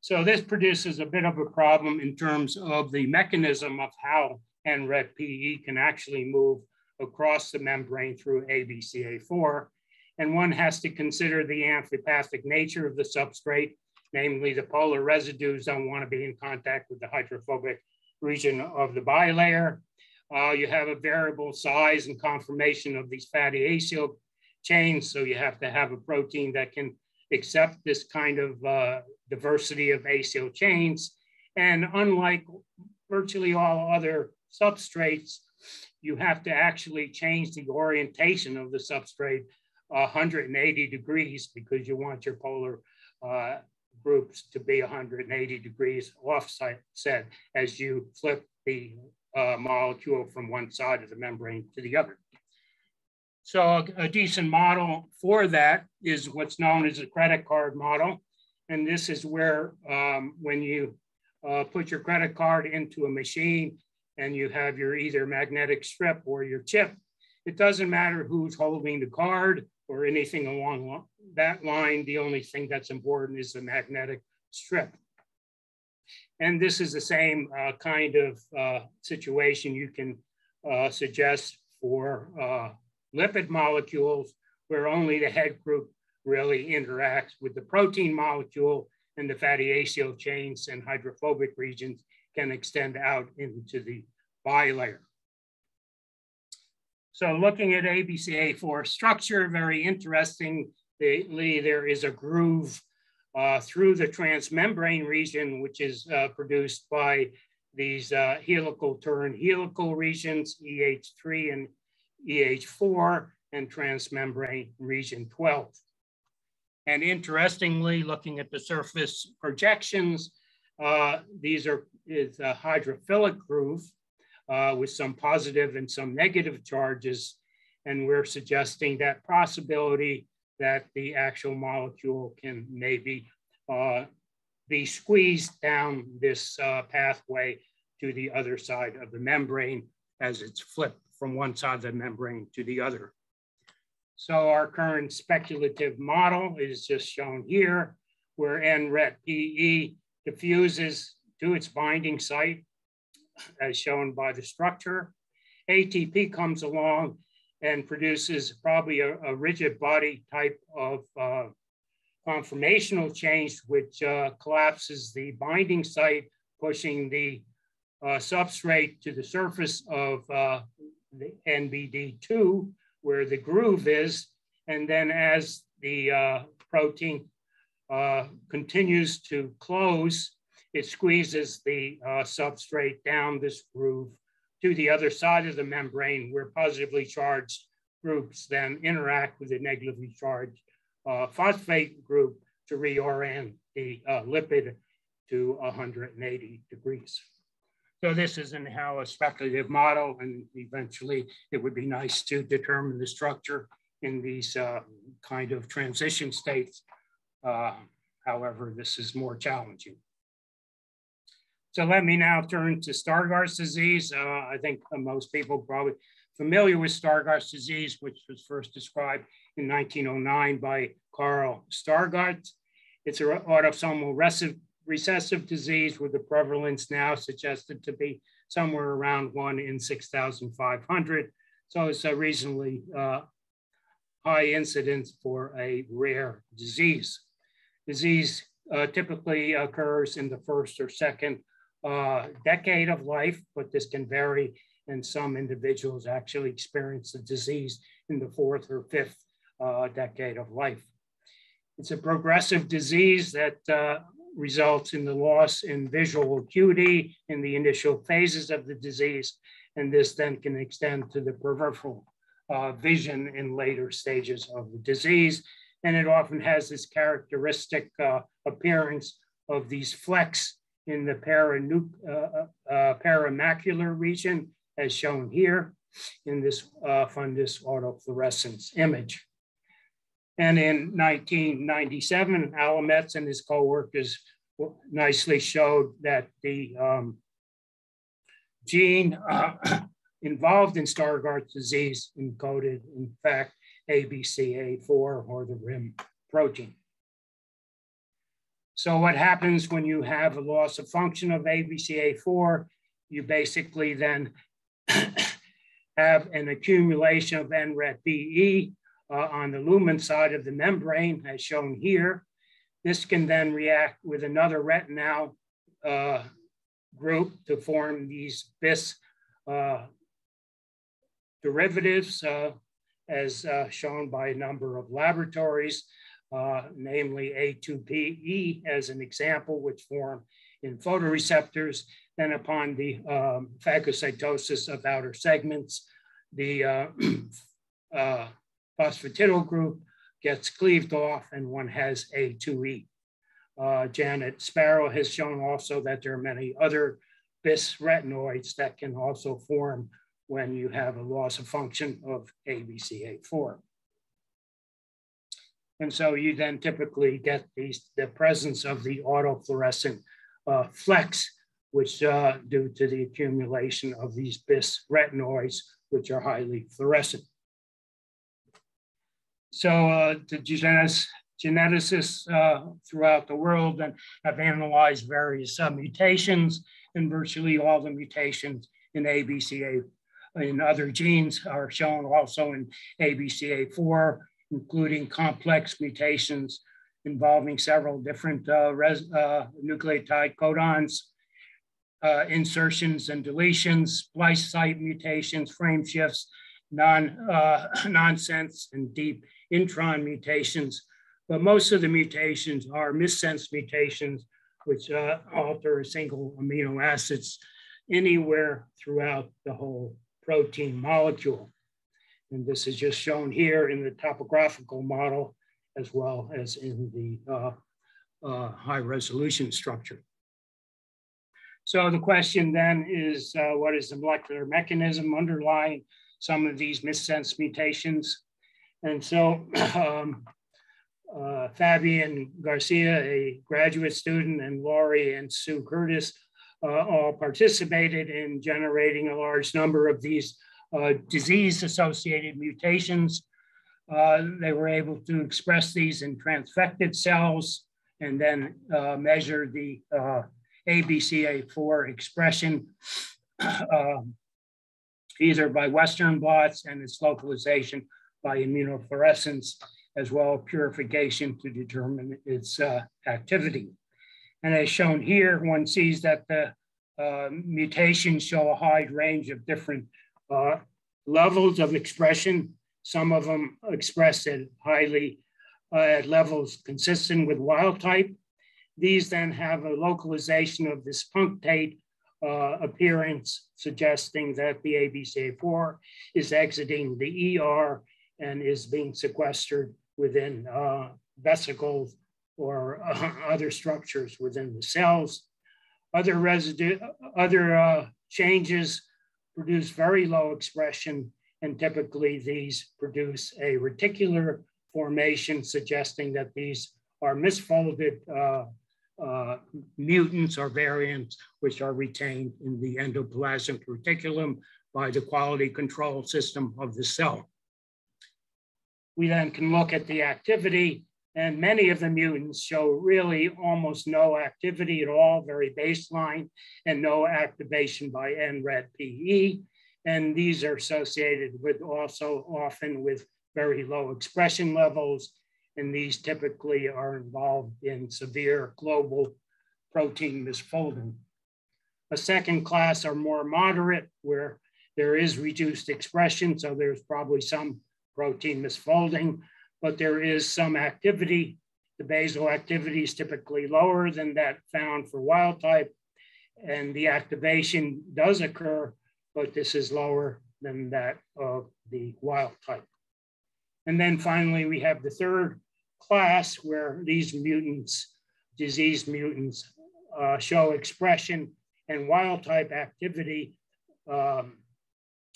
So this produces a bit of a problem in terms of the mechanism of how NRET-PE can actually move across the membrane through ABCA4. And one has to consider the amphipathic nature of the substrate, namely the polar residues don't want to be in contact with the hydrophobic region of the bilayer. Uh, you have a variable size and conformation of these fatty acyl chains. So you have to have a protein that can accept this kind of uh, diversity of acyl chains. And unlike virtually all other substrates, you have to actually change the orientation of the substrate 180 degrees because you want your polar uh, groups to be 180 degrees offset as you flip the uh, molecule from one side of the membrane to the other. So a, decent model for that is what's known as a credit card model. And this is where um, when you uh, put your credit card into a machine and you have your either magnetic strip or your chip, it doesn't matter who's holding the card or anything along that line. The only thing that's important is the magnetic strip. And this is the same uh, kind of uh, situation you can uh, suggest for uh, lipid molecules where only the head group really interacts with the protein molecule and the fatty acyl chains and hydrophobic regions can extend out into the bilayer. So looking at ABCA4 structure, very interestingly, there is a groove uh, through the transmembrane region, which is uh, produced by these uh, helical turn helical regions, EH3 and EH4, and transmembrane region 12. And interestingly, looking at the surface projections, uh, these are is a hydrophilic groove uh, with some positive and some negative charges. And we're suggesting that possibility that the actual molecule can maybe uh, be squeezed down this uh, pathway to the other side of the membrane as it's flipped from one side of the membrane to the other. So our current speculative model is just shown here, where NRET-PE diffuses to its binding site, as shown by the structure. ATP comes along and produces probably a, a rigid body type of uh, conformational change, which uh, collapses the binding site, pushing the uh, substrate to the surface of uh, the NBD2, where the groove is. And then as the uh, protein uh, continues to close, it squeezes the substrate down this groove to the other side of the membrane where positively charged groups then interact with the negatively charged uh, phosphate group to reorient the uh, lipid to 180 degrees. So this is now a speculative model and eventually it would be nice to determine the structure in these uh, kind of transition states. Uh, however, this is more challenging. So let me now turn to Stargardt's disease. Uh, I think most people probably familiar with Stargardt's disease, which was first described in 1909 by Karl Stargardt. It's an autosomal recessive disease with the prevalence now suggested to be somewhere around one in 6,500. So it's a reasonably uh, high incidence for a rare disease. Disease uh, typically occurs in the first or second uh, decade of life, but this can vary. And some individuals actually experience the disease in the fourth or fifth uh, decade of life. It's a progressive disease that uh, results in the loss in visual acuity in the initial phases of the disease. And this then can extend to the peripheral uh, vision in later stages of the disease. And it often has this characteristic uh, appearance of these flecks in the uh, uh, uh, paramacular region, as shown here in this uh, fundus autofluorescence image. And in 1997, Allikmets and his co-workers nicely showed that the um, gene uh, involved in Stargardt disease encoded, in fact, ABCA4 or the RIM protein. So what happens when you have a loss of function of ABCA4, you basically then have an accumulation of NRET-PE uh, on the lumen side of the membrane as shown here. This can then react with another retinal uh, group to form these bis uh, derivatives uh, as uh, shown by a number of laboratories, uh, namely A2PE as an example, which form in photoreceptors. Then upon the um, phagocytosis of outer segments, the uh, uh, phosphatidyl group gets cleaved off and one has A2E. Uh, Janet Sparrow has shown also that there are many other bis retinoids that can also form when you have a loss of function of ABCA4. And so you then typically get these, the presence of the autofluorescent uh, flecks, which uh, due to the accumulation of these bis retinoids, which are highly fluorescent. So uh, the geneticists, geneticists uh, throughout the world have analyzed various uh, mutations, and virtually all the mutations in ABCA in other genes are shown also in ABCA4, including complex mutations involving several different uh, res, uh, nucleotide codons, uh, insertions and deletions, splice site mutations, frame shifts, non, uh, nonsense and deep intron mutations. But most of the mutations are missense mutations, which uh, alter single amino acids anywhere throughout the whole protein molecule. And this is just shown here in the topographical model as well as in the uh, uh, high resolution structure. So the question then is, uh, what is the molecular mechanism underlying some of these missense mutations? And so um, uh, Fabian Garces, a graduate student, and Laurie and Sue Curtis uh, all participated in generating a large number of these disease-associated mutations. Uh, they were able to express these in transfected cells and then uh, measure the uh, ABCA4 expression um, either by Western blots and its localization by immunofluorescence, as well as purification to determine its uh, activity. And as shown here, one sees that the uh, mutations show a wide range of different uh, levels of expression. Some of them expressed at highly uh, at levels consistent with wild type. These then have a localization of this punctate uh, appearance, suggesting that the ABCA4 is exiting the ER and is being sequestered within uh, vesicles or uh, other structures within the cells. Other residue, other uh, changes produce very low expression, and typically these produce a reticular formation, suggesting that these are misfolded uh, uh, mutants or variants which are retained in the endoplasmic reticulum by the quality control system of the cell. We then can look at the activity and many of the mutants show really almost no activity at all, very baseline, and no activation by NRET-PE. And these are associated with also often with very low expression levels. And these typically are involved in severe global protein misfolding. A second class are more moderate, where there is reduced expression. So there's probably some protein misfolding, but there is some activity. The basal activity is typically lower than that found for wild type, and the activation does occur, but this is lower than that of the wild type. And then finally, we have the third class where these mutants, disease mutants, uh, show expression and wild type activity um,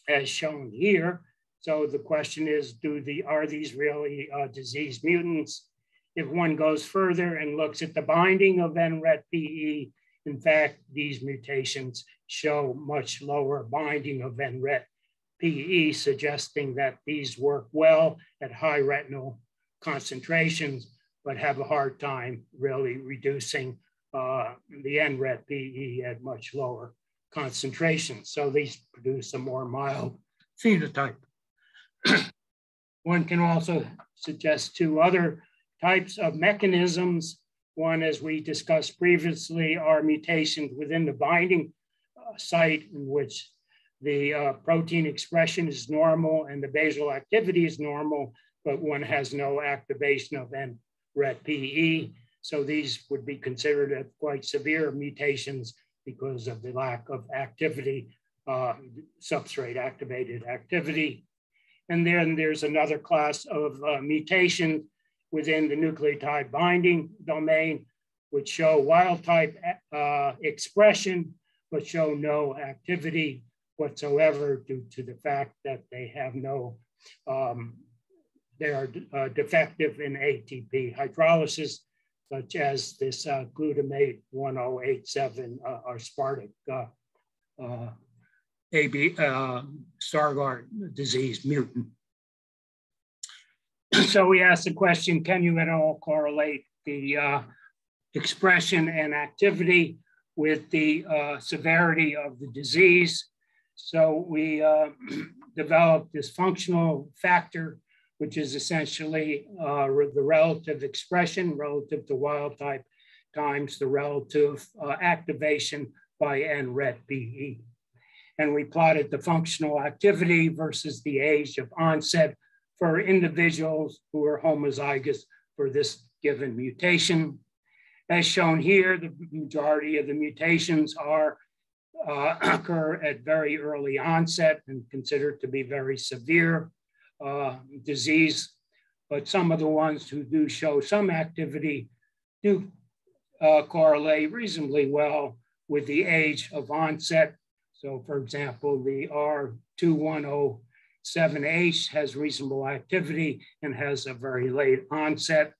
as shown here. So the question is, do the are these really uh, disease mutants? If one goes further and looks at the binding of NRET-PE, in fact, these mutations show much lower binding of NRET PE, suggesting that these work well at high retinal concentrations, but have a hard time really reducing uh, the NRET PE at much lower concentrations. So these produce a more mild phenotype. One can also suggest two other types of mechanisms. One, as we discussed previously, are mutations within the binding uh, site in which the uh, protein expression is normal and the basal activity is normal, but one has no activation of NRET-PE. So these would be considered quite severe mutations because of the lack of activity, uh, substrate activated activity. And then there's another class of uh, mutation within the nucleotide binding domain, which show wild type uh, expression, but show no activity whatsoever due to the fact that they have no, um, they are uh, defective in ATP hydrolysis, such as this uh, glutamate 1087 uh, aspartic uh AB, uh, Stargardt disease mutant. so we asked the question, can you at all correlate the uh, expression and activity with the uh, severity of the disease? So we uh, developed this functional factor, which is essentially uh, the relative expression relative to wild type times the relative uh, activation by NRET-PE and we plotted the functional activity versus the age of onset for individuals who are homozygous for this given mutation. As shown here, the majority of the mutations are uh, occur at very early onset and considered to be very severe uh, disease. But some of the ones who do show some activity do uh, correlate reasonably well with the age of onset so for example, the R2107H has reasonable activity and has a very late onset.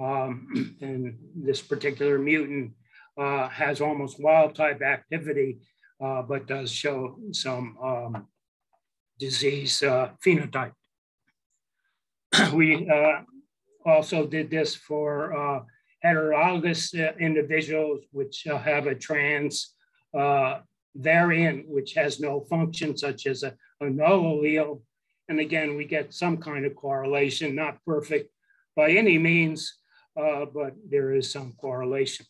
Um, and this particular mutant uh, has almost wild type activity, uh, but does show some um, disease uh, phenotype. we uh, also did this for uh, heterologous uh, individuals which have a trans variant which has no function, such as a, a null allele. And again, we get some kind of correlation, not perfect by any means, uh, but there is some correlation.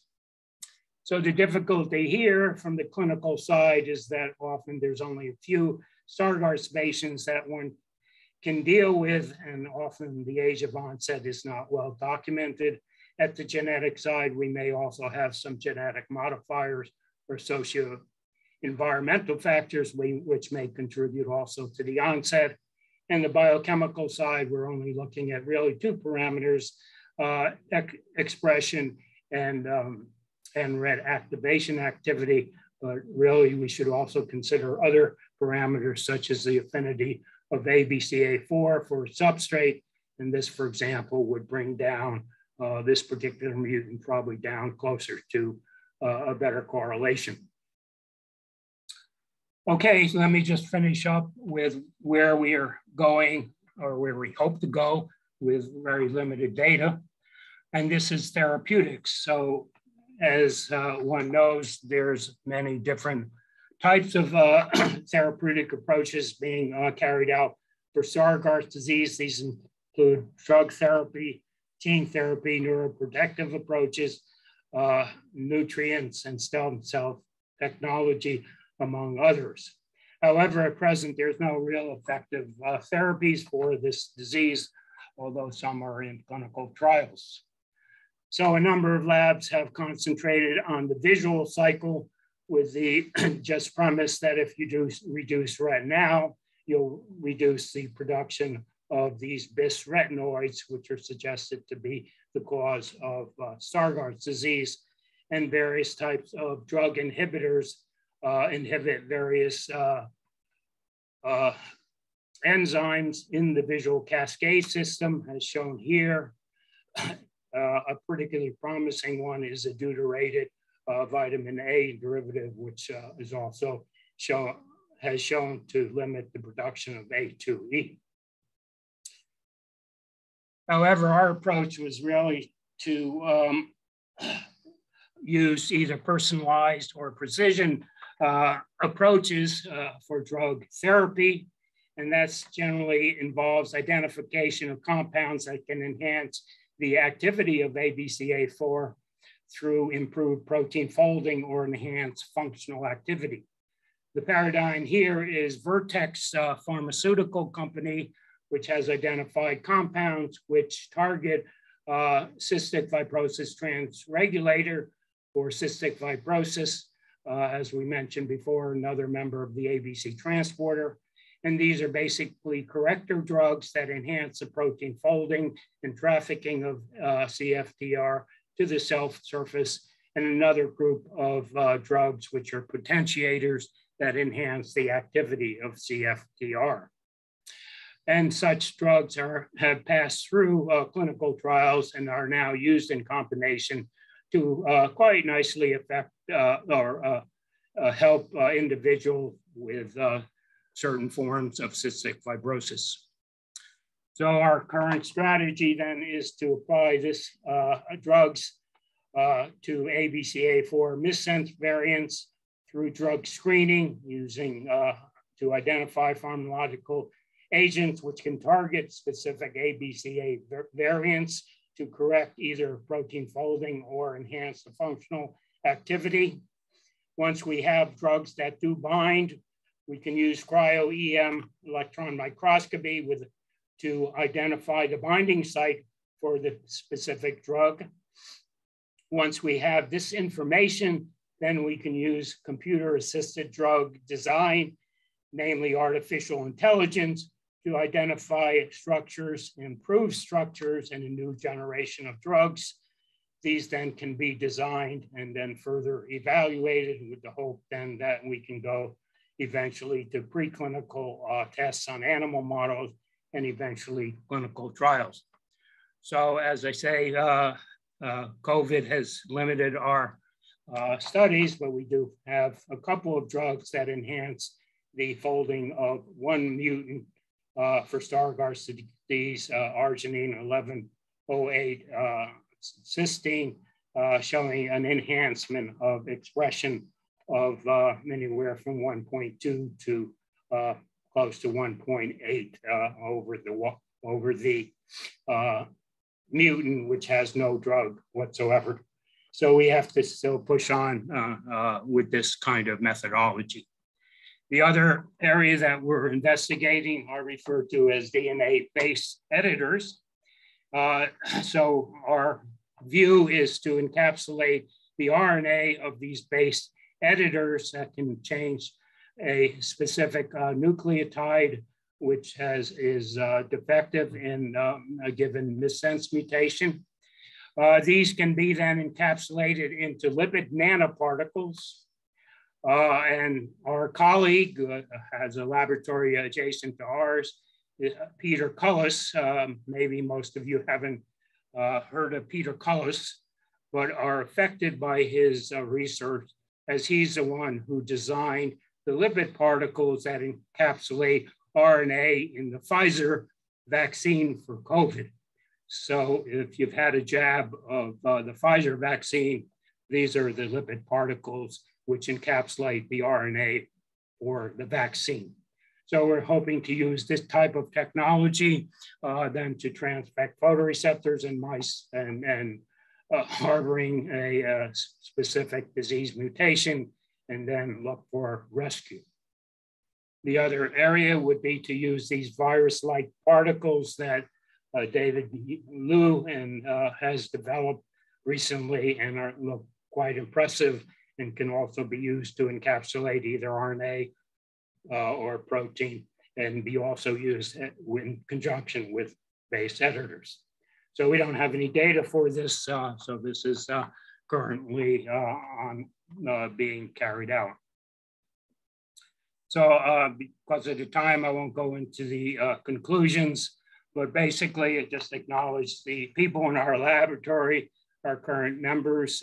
So the difficulty here from the clinical side is that often there's only a few Stargardt patients that one can deal with, and often the age of onset is not well documented. At the genetic side, we may also have some genetic modifiers or socio environmental factors which may contribute also to the onset. And the biochemical side, we're only looking at really two parameters, uh, expression and, um, NRET activation activity. But really, we should also consider other parameters such as the affinity of ABCA4 for substrate. And this, for example, would bring down uh, this particular mutant probably down closer to uh, a better correlation. Okay, so let me just finish up with where we are going or where we hope to go with very limited data. And this is therapeutics. So as uh, one knows, there's many different types of uh, therapeutic approaches being uh, carried out for Stargardt disease. These include drug therapy, gene therapy, neuroprotective approaches, uh, nutrients, and stem cell technology, among others. However, at present, there's no real effective uh, therapies for this disease, although some are in clinical trials. So a number of labs have concentrated on the visual cycle with the just premise that if you do reduce retinal, you'll reduce the production of these bis retinoids, which are suggested to be the cause of uh, Stargardt disease, and various types of drug inhibitors uh, inhibit various uh, uh, enzymes in the visual cascade system, as shown here. Uh, a particularly promising one is a deuterated uh, vitamin A derivative, which uh, is also show, has shown to limit the production of A2E. However, our approach was really to um, use either personalized or precision uh, approaches uh, for drug therapy. And that's generally involves identification of compounds that can enhance the activity of ABCA4 through improved protein folding or enhanced functional activity. The paradigm here is Vertex uh, Pharmaceutical Company, which has identified compounds which target uh, cystic fibrosis transregulator or cystic fibrosis, as we mentioned before, another member of the ABC transporter. And these are basically corrector drugs that enhance the protein folding and trafficking of uh, CFTR to the cell surface, and another group of uh, drugs which are potentiators that enhance the activity of CFTR. And such drugs are, have passed through uh, clinical trials and are now used in combination to uh, quite nicely affect uh, or uh, uh, help individuals with certain forms of cystic fibrosis. So our current strategy then is to apply this drugs to ABCA4 missense variants through drug screening using to identify pharmacological agents which can target specific ABCA variants to correct either protein folding or enhance the functional activity. Once we have drugs that do bind, we can use cryo-EM electron microscopy with, to identify the binding site for the specific drug. Once we have this information, then we can use computer-assisted drug design, namely artificial intelligence, to identify structures, improve structures in a new generation of drugs. These then can be designed and then further evaluated with the hope then that we can go eventually to preclinical uh, tests on animal models and eventually clinical trials. So as I say, uh, uh, COVID has limited our uh, studies, but we do have a couple of drugs that enhance the folding of one mutant uh, for Stargardt disease, uh, arginine 1108 uh, cysteine, uh, showing an enhancement of expression of uh, anywhere from 1.2 to uh, close to 1.8 over the over the mutant, which has no drug whatsoever. So we have to still push on with this kind of methodology. The other area that we're investigating are referred to as DNA-based editors. Uh, so our view is to encapsulate the RNA of these base editors that can change a specific uh, nucleotide which has is uh, defective in um, a given missense mutation. Uh, these can be then encapsulated into lipid nanoparticles uh, and our colleague uh, has a laboratory adjacent to ours, uh, Peter Cullis. Um, maybe most of you haven't uh, heard of Peter Cullis, but are affected by his uh, research as he's the one who designed the lipid particles that encapsulate RNA in the Pfizer vaccine for COVID. So if you've had a jab of uh, the Pfizer vaccine, these are the lipid particles which encapsulate the RNA or the vaccine. So we're hoping to use this type of technology uh, then to transfect photoreceptors in mice and, and uh, harboring a, a, uh, specific disease mutation and then look for rescue. The other area would be to use these virus-like particles that uh, David Liu and uh, has developed recently and are look quite impressive and can also be used to encapsulate either RNA uh, or protein and be also used in conjunction with base editors. So we don't have any data for this. Uh, so this is uh, currently uh, on uh, being carried out. So uh, because of the time, I won't go into the conclusions, but basically it just acknowledged the people in our laboratory, our current members,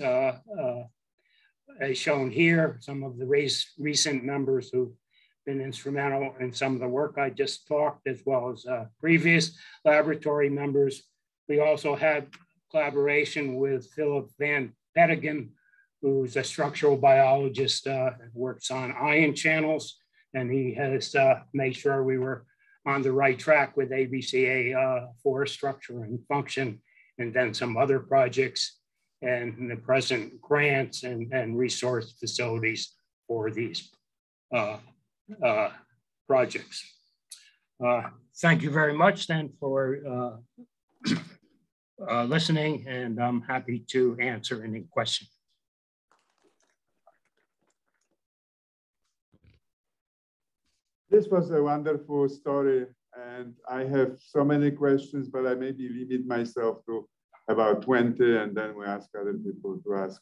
as shown here, some of the race, recent members who've been instrumental in some of the work I just talked, as well as uh, previous laboratory members. We also had collaboration with Philip Van Petegem, who's a structural biologist, uh, works on ion channels, and he has uh, made sure we were on the right track with ABCA uh, forest structure and function, and then some other projects and the present grants and, and resource facilities for these uh, uh, projects. Uh, thank you very much then for uh, uh, listening and I'm happy to answer any questions. This was a wonderful story and I have so many questions, but I maybe limit myself to about 20 and then we ask other people to ask,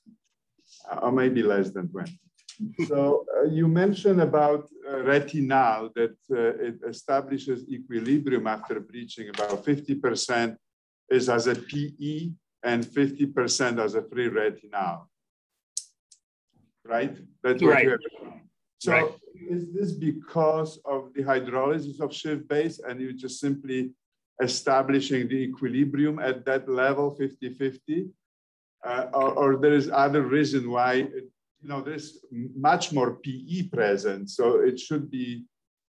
or maybe less than 20. so uh, you mentioned about uh, retinal that uh, it establishes equilibrium after breaching About 50% is as a PE and 50% as a free retinal. Right? That's what right. So right. is this because of the hydrolysis of Schiff base and you just simply establishing the equilibrium at that level, 50-50? Uh, or, or, there is other reason why, you know, there's much more PE present, so it should be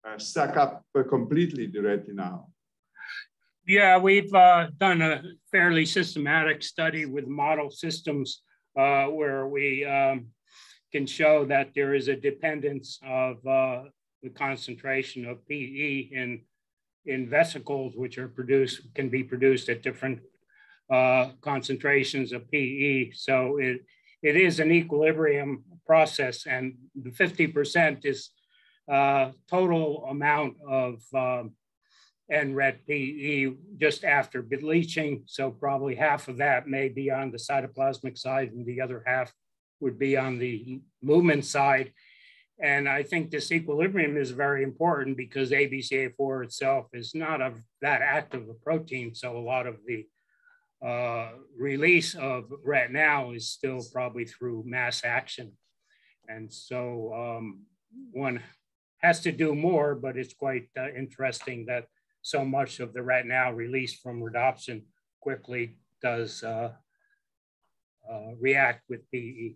uh, suck up completely the retinal. Yeah, we've uh, done a fairly systematic study with model systems uh, where we um, can show that there is a dependence of uh, the concentration of PE in in vesicles, which are produced, can be produced at different uh, concentrations of PE. So it, it is an equilibrium process and the 50% is uh, total amount of um, NRET PE just after bleaching. So probably half of that may be on the cytoplasmic side and the other half would be on the movement side. And I think this equilibrium is very important because ABCA4 itself is not of that active a protein. So a lot of the uh, release of retinal is still probably through mass action. And so um, one has to do more, but it's quite uh, interesting that so much of the retinal released from rhodopsin quickly does uh, uh react with PE.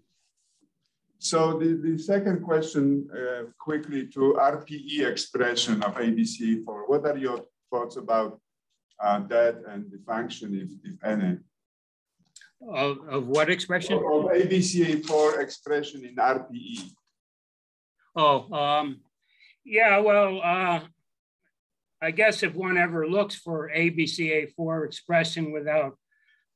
So the, the second question uh, quickly to RPE expression of ABC4. What are your thoughts about uh, that and the function, if, if any? Of, of what expression? Of, of ABCA4 expression in RPE. Oh, um, yeah, well, uh, I guess if one ever looks for ABCA4 expression without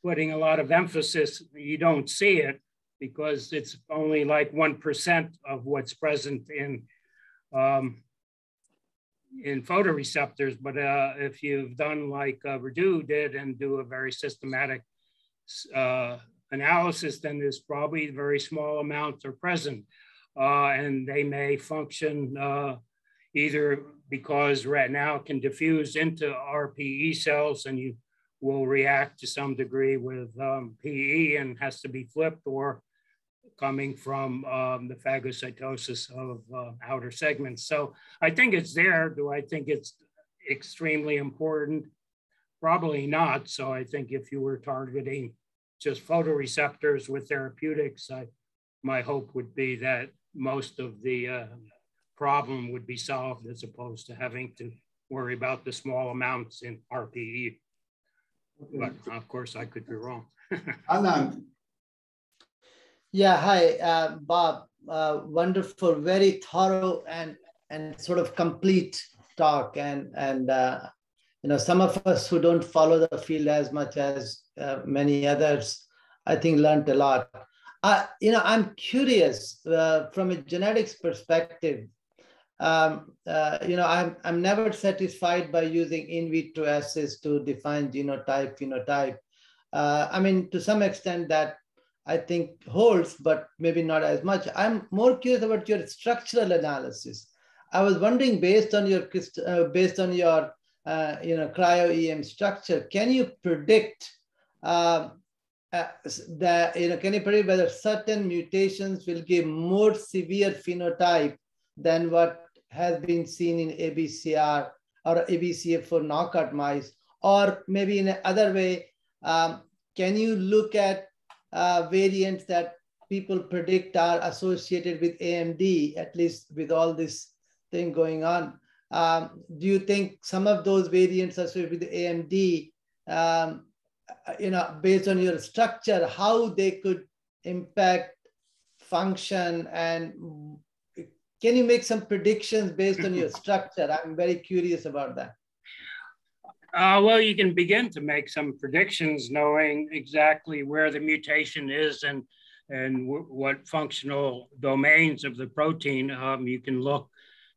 putting a lot of emphasis, you don't see it because it's only like 1% of what's present in, um, in photoreceptors. But uh, if you've done like uh, Radu did and do a very systematic uh, analysis, then there's probably very small amounts are present. Uh, and they may function uh, either because retinal can diffuse into RPE cells and you will react to some degree with um, PE and has to be flipped or coming from um, the phagocytosis of uh, outer segments. So I think it's there. Do I think it's extremely important? Probably not. So I think if you were targeting just photoreceptors with therapeutics, I, my hope would be that most of the uh, problem would be solved as opposed to having to worry about the small amounts in RPE. But of course, I could be wrong. Anand, yeah, hi, uh, Bob. Uh, wonderful, very thorough and and sort of complete talk. And and uh, you know, some of us who don't follow the field as much as uh, many others, I think learned a lot. Uh, you know, I'm curious uh, from a genetics perspective. Um, you know, I'm I'm never satisfied by using in vitro assays to define genotype, phenotype. I mean, to some extent, that I think holds, but maybe not as much. I'm more curious about your structural analysis. I was wondering, based on your uh, based on your uh, you know cryo EM structure, can you predict um, uh, that you know can you predict whether certain mutations will give more severe phenotype than what has been seen in ABCR or ABCA4 knockout mice? Or maybe in another way, um, can you look at uh, variants that people predict are associated with AMD, at least with all this thing going on? Um, do you think some of those variants associated with AMD, um, you know, based on your structure, how they could impact function and can you make some predictions based on your structure? I'm very curious about that. Uh, well, you can begin to make some predictions knowing exactly where the mutation is and, and what functional domains of the protein. Um, you can look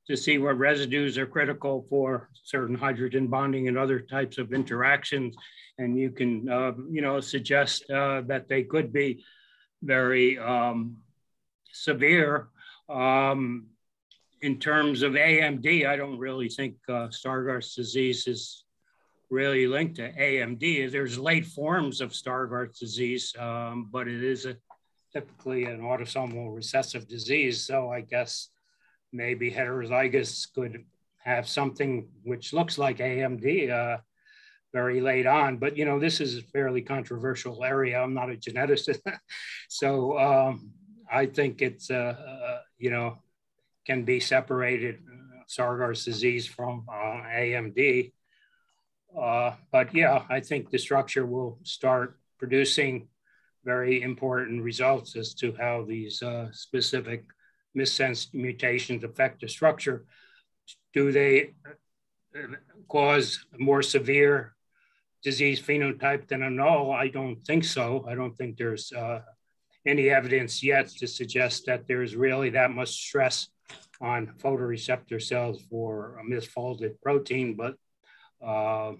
to see what residues are critical for certain hydrogen bonding and other types of interactions. And you can, uh, you know, suggest uh, that they could be very um, severe. Um, in terms of AMD, I don't really think uh, Stargardt's disease is really linked to AMD. There's late forms of Stargardt's disease, um, but it is a, typically an autosomal recessive disease. So I guess maybe heterozygous could have something which looks like AMD uh, very late on. But you know, this is a fairly controversial area. I'm not a geneticist, so um, I think it's uh, uh, you know can be separated uh, Stargardt's disease from uh, AMD. Uh, but yeah, I think the structure will start producing very important results as to how these uh, specific missense mutations affect the structure. Do they uh, cause more severe disease phenotype than a null? I don't think so. I don't think there's uh, any evidence yet to suggest that there's really that much stress on photoreceptor cells for a misfolded protein, but uh,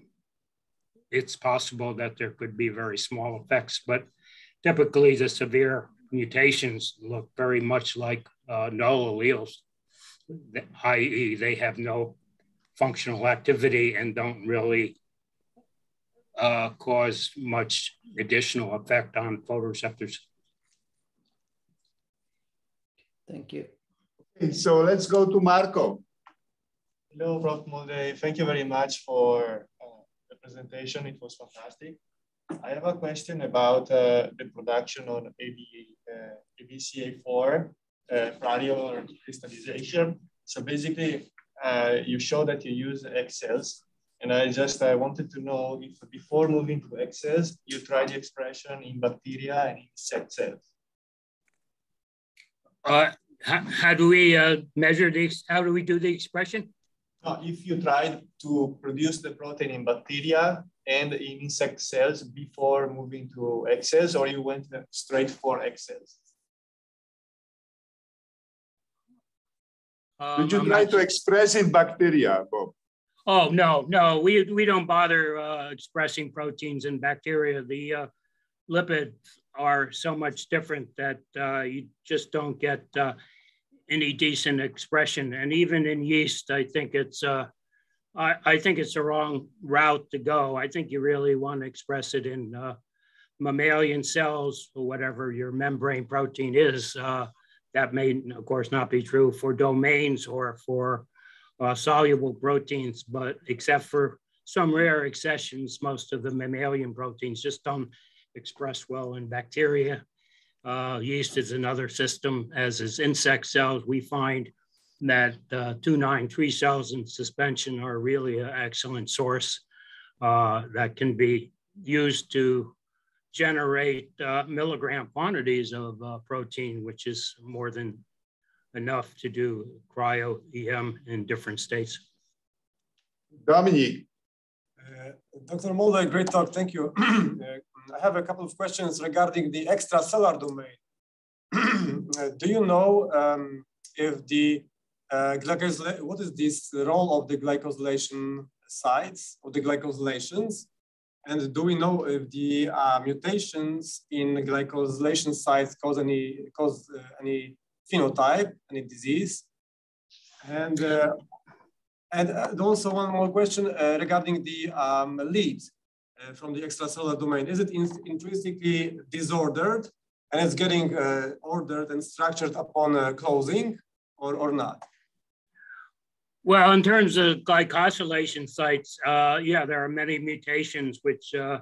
it's possible that there could be very small effects. But typically, the severe mutations look very much like uh, null alleles, i.e., they have no functional activity and don't really uh, cause much additional effect on photoreceptors. Thank you. Okay, so let's go to Marco. Hello, Prof. Mulday. Thank you very much for uh, the presentation. It was fantastic. I have a question about uh, the production on AB, uh, ABCA4 uh, prior crystallization. So basically, uh, you show that you use X cells. And I just I wanted to know if before moving to X cells, you try the expression in bacteria and insect cells. Uh, how, how do we uh, measure these? How do we do the expression? If you tried to produce the protein in bacteria and in insect cells before moving to X cells, or you went straight for X cells? Um, Did you try to express in bacteria, Bob? Oh no, no, we we don't bother uh, expressing proteins in bacteria. The uh, lipid are so much different that uh, you just don't get uh, any decent expression. And even in yeast, I think it's uh, I, I, think it's the wrong route to go. I think you really want to express it in uh, mammalian cells or whatever your membrane protein is. Uh, that may, of course, not be true for domains or for uh, soluble proteins, but except for some rare exceptions, most of the mammalian proteins just don't express well in bacteria. Uh, yeast is another system, as is insect cells. We find that uh, 293 cells in suspension are really an excellent source uh, that can be used to generate uh, milligram quantities of uh, protein, which is more than enough to do cryo-EM in different states. Dominique. Uh, Dr. Mulder, great talk, thank you. I have a couple of questions regarding the extracellular domain. Do you know um, if the uh, what is this role of the glycosylation sites or the glycosylations? And do we know if the uh, mutations in glycosylation sites cause any cause uh, any phenotype, any disease? And uh, and uh, also one more question uh, regarding the um, leads uh, from the extracellular domain? Is it in intrinsically disordered and it's getting uh, ordered and structured upon uh, closing or, or not? Well, in terms of glycosylation sites, uh, yeah, there are many mutations which uh,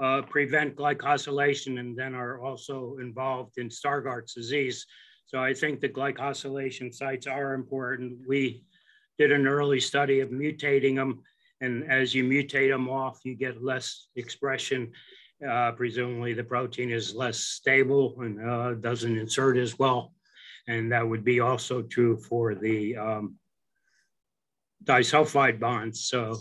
uh, prevent glycosylation and then are also involved in Stargardt's disease. So I think the glycosylation sites are important. We did an early study of mutating them. And as you mutate them off, you get less expression. Uh, presumably the protein is less stable and uh, doesn't insert as well. And that would be also true for the um, disulfide bonds. So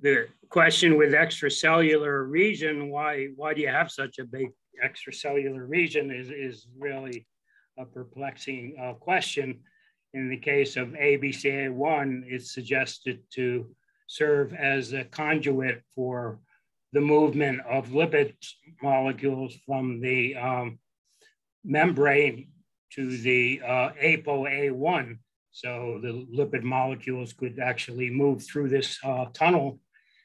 the question with extracellular region, why, why do you have such a big extracellular region is, is really a perplexing uh, question. In the case of ABCA1, it's suggested to serve as a conduit for the movement of lipid molecules from the um, membrane to the uh, ApoA1. So the lipid molecules could actually move through this uh, tunnel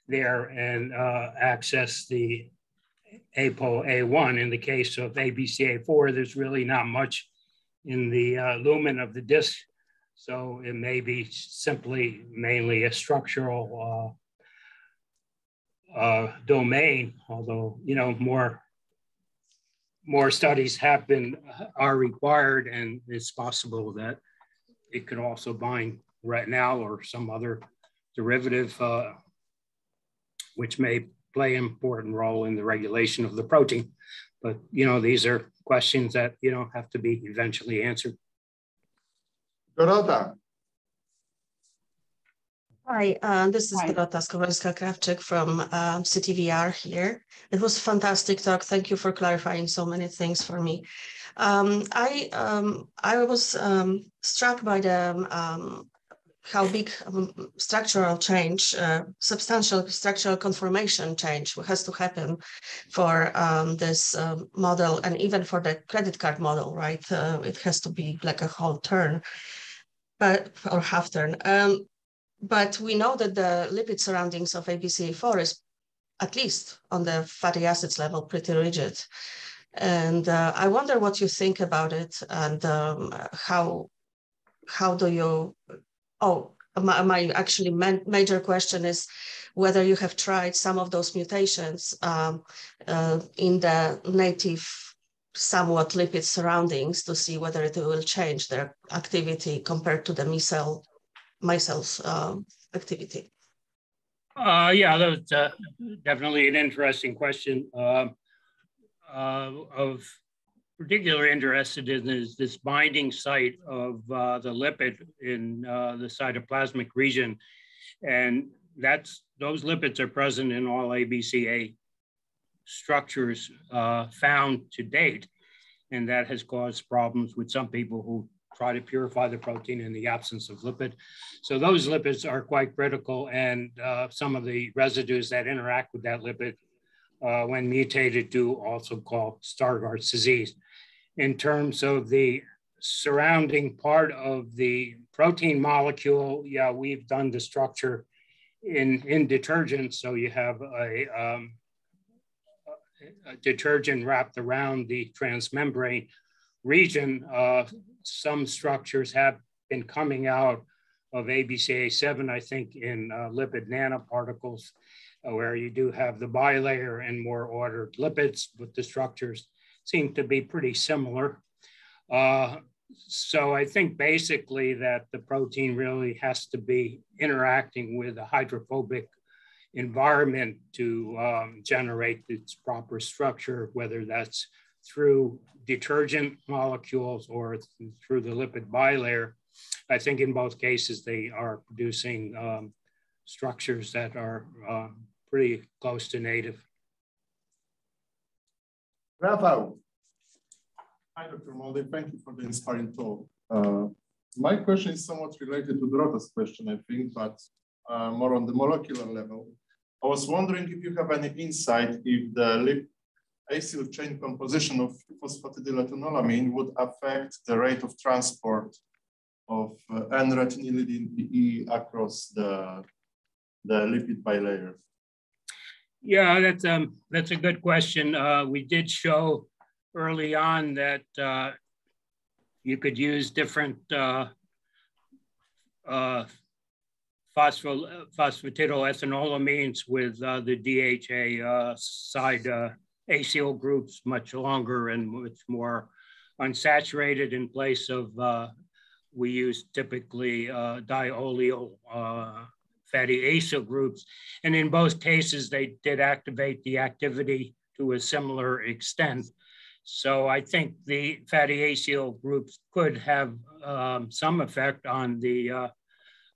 there and uh, access the ApoA1. In the case of ABCA4, there's really not much in the uh, lumen of the disk. So it may be simply mainly a structural uh, uh, domain, although, you know, more more studies have been are required and it's possible that it could also bind retinal or some other derivative uh, which may play an important role in the regulation of the protein. But, you know, these are questions that, you know, have to be eventually answered. Dorota. Hi, uh, this is Dorota Skowronska-Krawczyk from uh, CTVR here. It was a fantastic talk. Thank you for clarifying so many things for me. Um, I um, I was um, struck by the um, how big um, structural change, uh, substantial structural conformation change has to happen for um, this uh, model and even for the credit card model, right? Uh, it has to be like a whole turn, but or half turn. Um, but we know that the lipid surroundings of ABCA4 is at least on the fatty acids level pretty rigid. And uh, I wonder what you think about it and um, how how do you oh, my, my actually major question is whether you have tried some of those mutations um, uh, in the native somewhat lipid surroundings to see whether it will change their activity compared to the micelle, micelles um, activity. Uh, yeah, that's uh, definitely an interesting question. Uh, uh of particularly interested in is this binding site of uh, the lipid in uh, the cytoplasmic region. And that's those lipids are present in all ABCA structures uh, found to date. And that has caused problems with some people who try to purify the protein in the absence of lipid. So those lipids are quite critical. And uh, some of the residues that interact with that lipid uh, when mutated do also call Stargardt's disease in terms of the surrounding part of the protein molecule, yeah, we've done the structure in, in detergent. So you have a, um, a detergent wrapped around the transmembrane region. Uh, some structures have been coming out of ABCA7, I think, in uh, lipid nanoparticles, uh, where you do have the bilayer and more ordered lipids, but the structures seem to be pretty similar. Uh, so I think basically that the protein really has to be interacting with a hydrophobic environment to um, generate its proper structure, whether that's through detergent molecules or through the lipid bilayer. I think in both cases, they are producing um, structures that are uh, pretty close to native. Rafael. Hi, Dr. Molde. Thank you for the inspiring talk. Uh, my question is somewhat related to Dorota's question, I think, but uh, more on the molecular level. I was wondering if you have any insight if the lip acyl chain composition of phosphatidyletanolamine would affect the rate of transport of uh, N-retinylidene PE across the, the lipid bilayer. Yeah, that's um that's a good question. Uh, we did show early on that uh, you could use different uh, uh, phosphatidylethanolamenes with uh, the DHA uh, side uh, acyl groups much longer and much more unsaturated in place of, uh, we use typically uh, dioleo uh, fatty acyl groups. And in both cases, they did activate the activity to a similar extent. So I think the fatty acyl groups could have um, some effect on the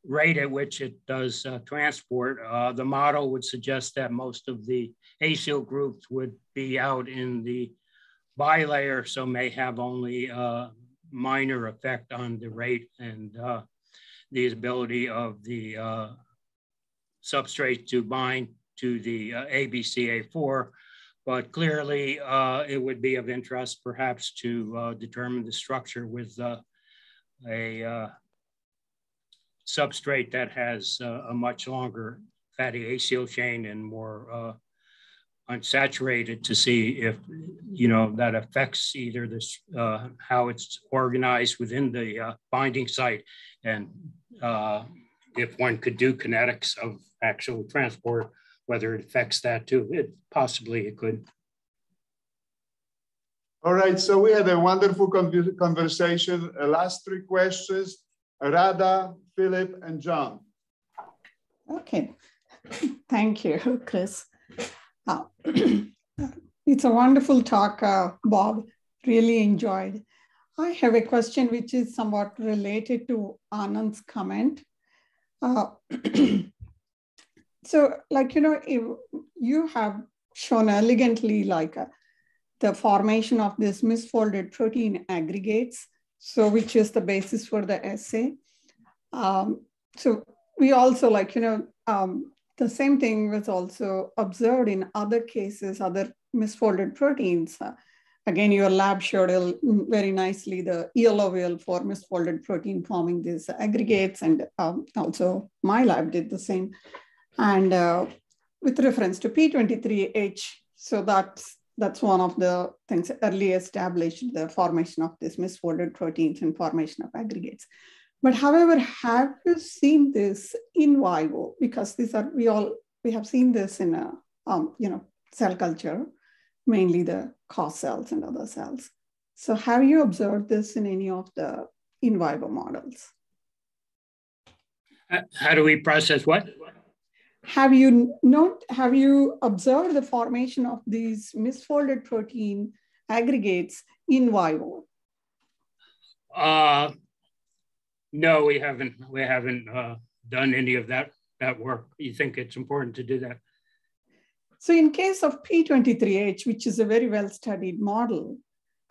rate at which it does uh, transport. Uh, the model would suggest that most of the acyl groups would be out in the bilayer, so may have only a minor effect on the rate and uh, the ability of the uh, substrate to bind to the uh, ABCA4. But clearly, uh, it would be of interest perhaps to uh, determine the structure with a substrate that has a much longer fatty acyl chain and more unsaturated to see if you know that affects either this uh, how it's organized within the uh, binding site and uh, if one could do kinetics of actual transport whether it affects that too. It possibly it could. All right so we had a wonderful conversation. Uh, last three questions Radha, Philip, and John. Okay, thank you, Chris. Uh, it's a wonderful talk, uh, Bob. Really enjoyed. I have a question which is somewhat related to Anand's comment. Uh, so, like, you know, you have shown elegantly like uh, the formation of this misfolded protein aggregates, so which is the basis for the essay. Um, so we also like, you know, um, the same thing was also observed in other cases, other misfolded proteins. Uh, again, your lab showed very nicely the ELOVL for misfolded protein forming these aggregates, and um, also my lab did the same. And uh, with reference to P23H, so that's that's one of the things early established the formation of these misfolded proteins and formation of aggregates. But however, have you seen this in vivo? Because these are we all we have seen this in a um, you know cell culture, mainly the COS cells and other cells. So have you observed this in any of the in vivo models? How do we process what? Have you not have you observed the formation of these misfolded protein aggregates in vivo? Uh, no, we haven't. We haven't uh, done any of that that work. You think it's important to do that? So, in case of P23H, which is a very well studied model,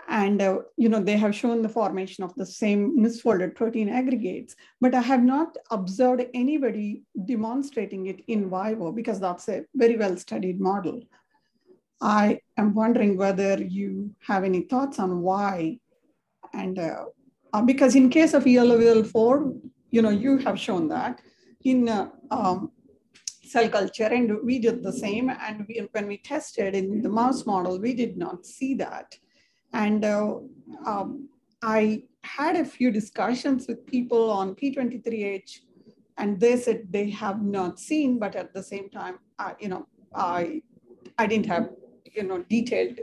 and uh, you know they have shown the formation of the same misfolded protein aggregates, but I have not observed anybody demonstrating it in vivo because that's a very well studied model. I am wondering whether you have any thoughts on why and uh, uh, because in case of ELOVL4, you know, you have shown that in uh, um, cell culture and we did the same. And we, when we tested in the mouse model, we did not see that. And uh, um, I had a few discussions with people on P23H and they said they have not seen, but at the same time, uh, you know, I, I didn't have, you know, detailed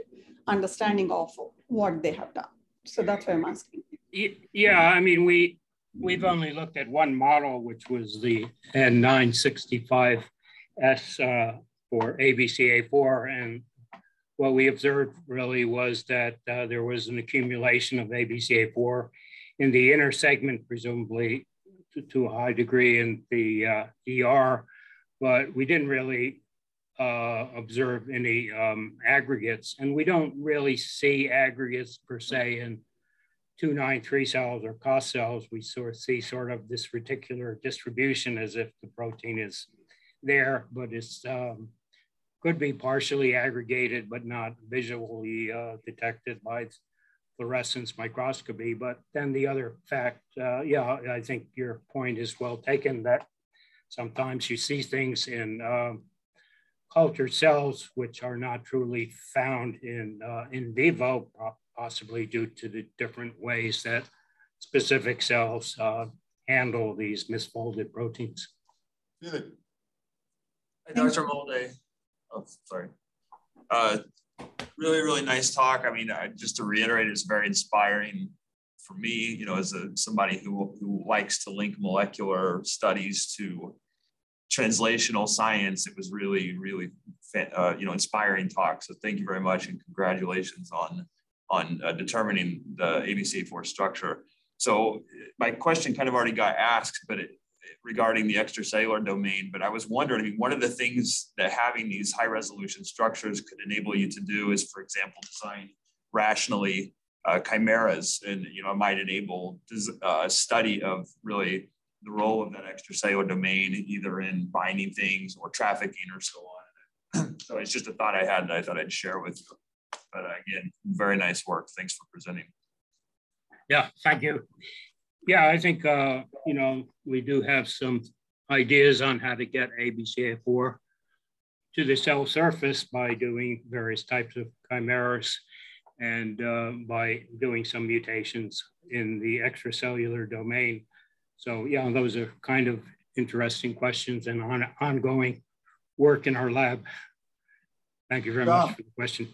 understanding of what they have done. So that's why I'm asking. Yeah, I mean, we we've only looked at one model, which was the N965S uh, for ABCA4, and what we observed really was that uh, there was an accumulation of ABCA4 in the inner segment, presumably to, to a high degree in the uh, ER, but we didn't really uh, observe any um, aggregates, and we don't really see aggregates per se in 293 cells or COS cells, we sort of see sort of this reticular distribution as if the protein is there, but it's um, could be partially aggregated, but not visually uh, detected by fluorescence microscopy. But then the other fact, uh, yeah, I think your point is well taken that sometimes you see things in um, cultured cells which are not truly found in uh, in vivo possibly due to the different ways that specific cells uh, handle these misfolded proteins. Philip. Hi, Dr. Molday. Oh, sorry. Uh, really, really nice talk. I mean, uh, just to reiterate, it's very inspiring for me, you know, as a, somebody who, who likes to link molecular studies to translational science. It was really, really, uh, you know, inspiring talk. So thank you very much and congratulations on, on uh, determining the ABCA4 structure. So my question kind of already got asked, but it, regarding the extracellular domain, but I was wondering, I mean, one of the things that having these high resolution structures could enable you to do is, for example, design rationally uh, chimeras and, you know, it might enable uh, a study of really the role of that extracellular domain, either in binding things or trafficking or so on. so it's just a thought I had that I thought I'd share with you. But again, very nice work. Thanks for presenting. Yeah, thank you. Yeah, I think, uh, you know, we do have some ideas on how to get ABCA4 to the cell surface by doing various types of chimeras and uh, by doing some mutations in the extracellular domain. So yeah, those are kind of interesting questions and on, ongoing work in our lab. Thank you very yeah. much for the question.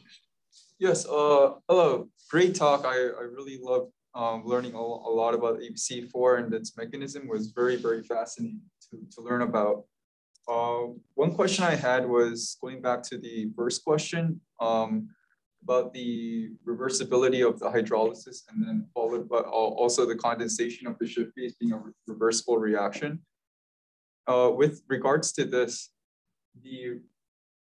Yes, uh, hello, great talk. I, I really love um, learning a, a, lot about ABC4 and its mechanism was very, very fascinating to, to learn about. Uh, one question I had was going back to the first question um, about the reversibility of the hydrolysis and then followed by also the condensation of the Schiff base being a reversible reaction. Uh, with regards to this, the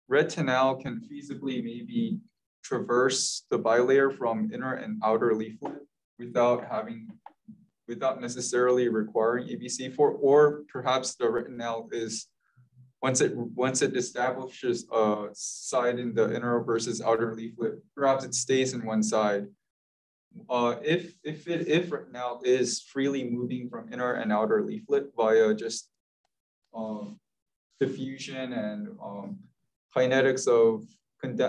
retinal can feasibly maybe traverse the bilayer from inner and outer leaflet without having, without necessarily requiring ABC4, or perhaps the retinal is, once it, once it establishes a side in the inner versus outer leaflet, perhaps it stays in one side. Uh, if, if, it, if retinal is freely moving from inner and outer leaflet via just um, diffusion and um, kinetics of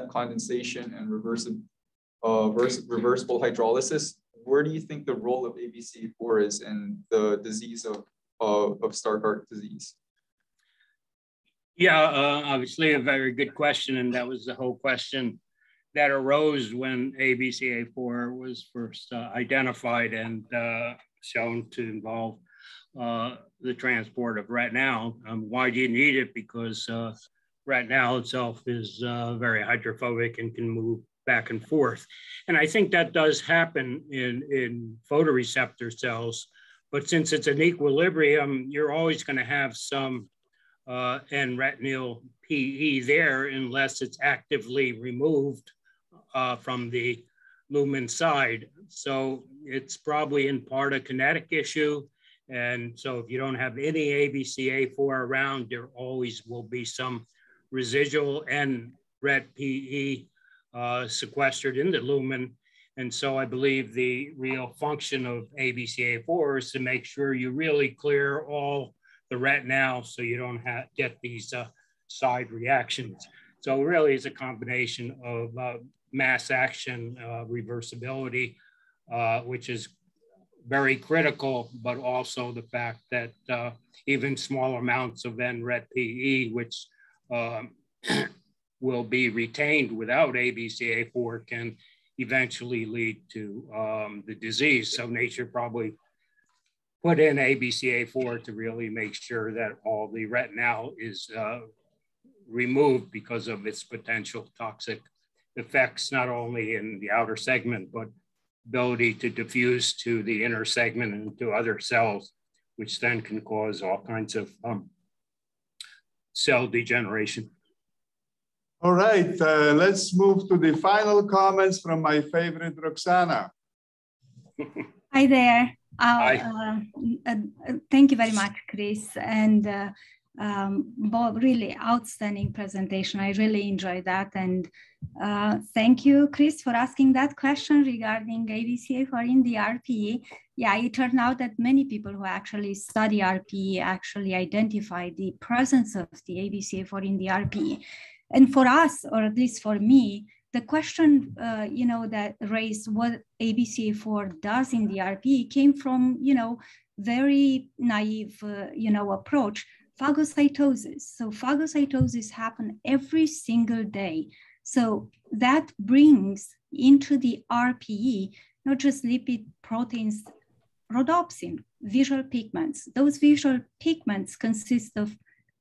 condensation and reversible, uh, reversible hydrolysis, where do you think the role of ABC4 is in the disease of, of, of Stargardt disease? Yeah, uh, obviously a very good question. And that was the whole question that arose when ABCA4 was first uh, identified and uh, shown to involve uh, the transport of retinal. Um, why do you need it? Because uh, retinal itself is uh, very hydrophobic and can move back and forth. And I think that does happen in, in photoreceptor cells. But since it's an equilibrium, you're always going to have some uh, N-retinal PE there unless it's actively removed uh, from the lumen side. So it's probably in part a kinetic issue. And so if you don't have any ABCA4 around, there always will be some residual N-ret PE uh, sequestered in the lumen. And so I believe the real function of ABCA4 is to make sure you really clear all the retinal so you don't have, get these uh, side reactions. So really it's a combination of uh, mass action uh, reversibility, uh, which is very critical, but also the fact that uh, even small amounts of NRET-PE, which um, will be retained without ABCA4 can eventually lead to um, the disease. So nature probably put in ABCA4 to really make sure that all the retinal is uh, removed because of its potential toxic effects, not only in the outer segment, but ability to diffuse to the inner segment and to other cells, which then can cause all kinds of um, cell degeneration. All right, uh, let's move to the final comments from my favorite Roxana. Hi there. Uh, Hi. Uh, uh, thank you very much, Chris. And uh, um, Bob, really outstanding presentation. I really enjoyed that. And uh, thank you, Chris, for asking that question regarding ABCA4 in the RPE. Yeah, it turned out that many people who actually study RPE actually identify the presence of the ABCA4 in the RPE. And for us, or at least for me, the question, uh, you know, that raised what ABCA4 does in the RP came from, you know, very naive, uh, you know, approach phagocytosis. So phagocytosis happen every single day. So that brings into the RPE, not just lipid proteins, rhodopsin, visual pigments. Those visual pigments consist of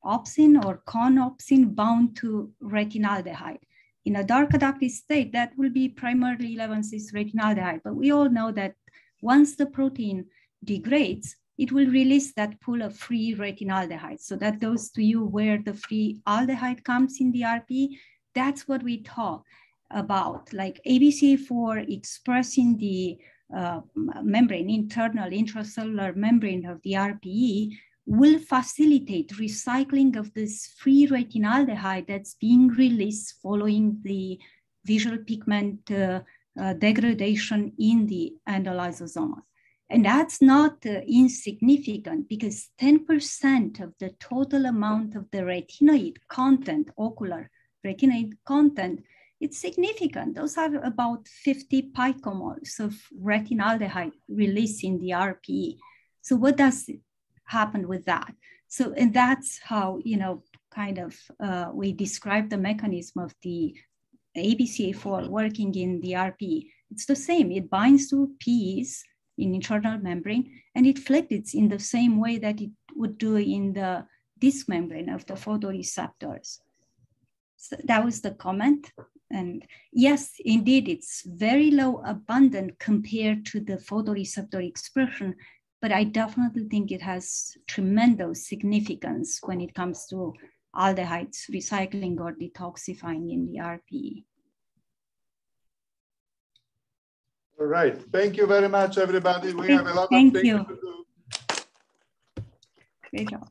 opsin or conopsin bound to retinaldehyde. In a dark adaptive state, that will be primarily 11-cis retinaldehyde. But we all know that once the protein degrades, it will release that pool of free retinaldehyde. So that goes to you where the free aldehyde comes in the RP. That's what we talk about, like ABCA4 expressing the uh, membrane, internal intracellular membrane of the RPE will facilitate recycling of this free retinaldehyde that's being released following the visual pigment uh, uh, degradation in the endolysosomes. And that's not uh, insignificant because 10% of the total amount of the retinoid content, ocular retinoid content, it's significant. Those are about 50 picomoles of retinaldehyde released in the RPE. So what does happen with that? So, and that's how, you know, kind of uh, we describe the mechanism of the ABCA4 working in the RP. It's the same, it binds to P's in internal membrane and it flexes in the same way that it would do in the disc membrane of the photoreceptors. So that was the comment. And yes, indeed, it's very low abundant compared to the photoreceptor expression, but I definitely think it has tremendous significance when it comes to aldehydes recycling or detoxifying in the RPE. All right. Thank you very much, everybody. We have a lot thank of things you. to do. Great job.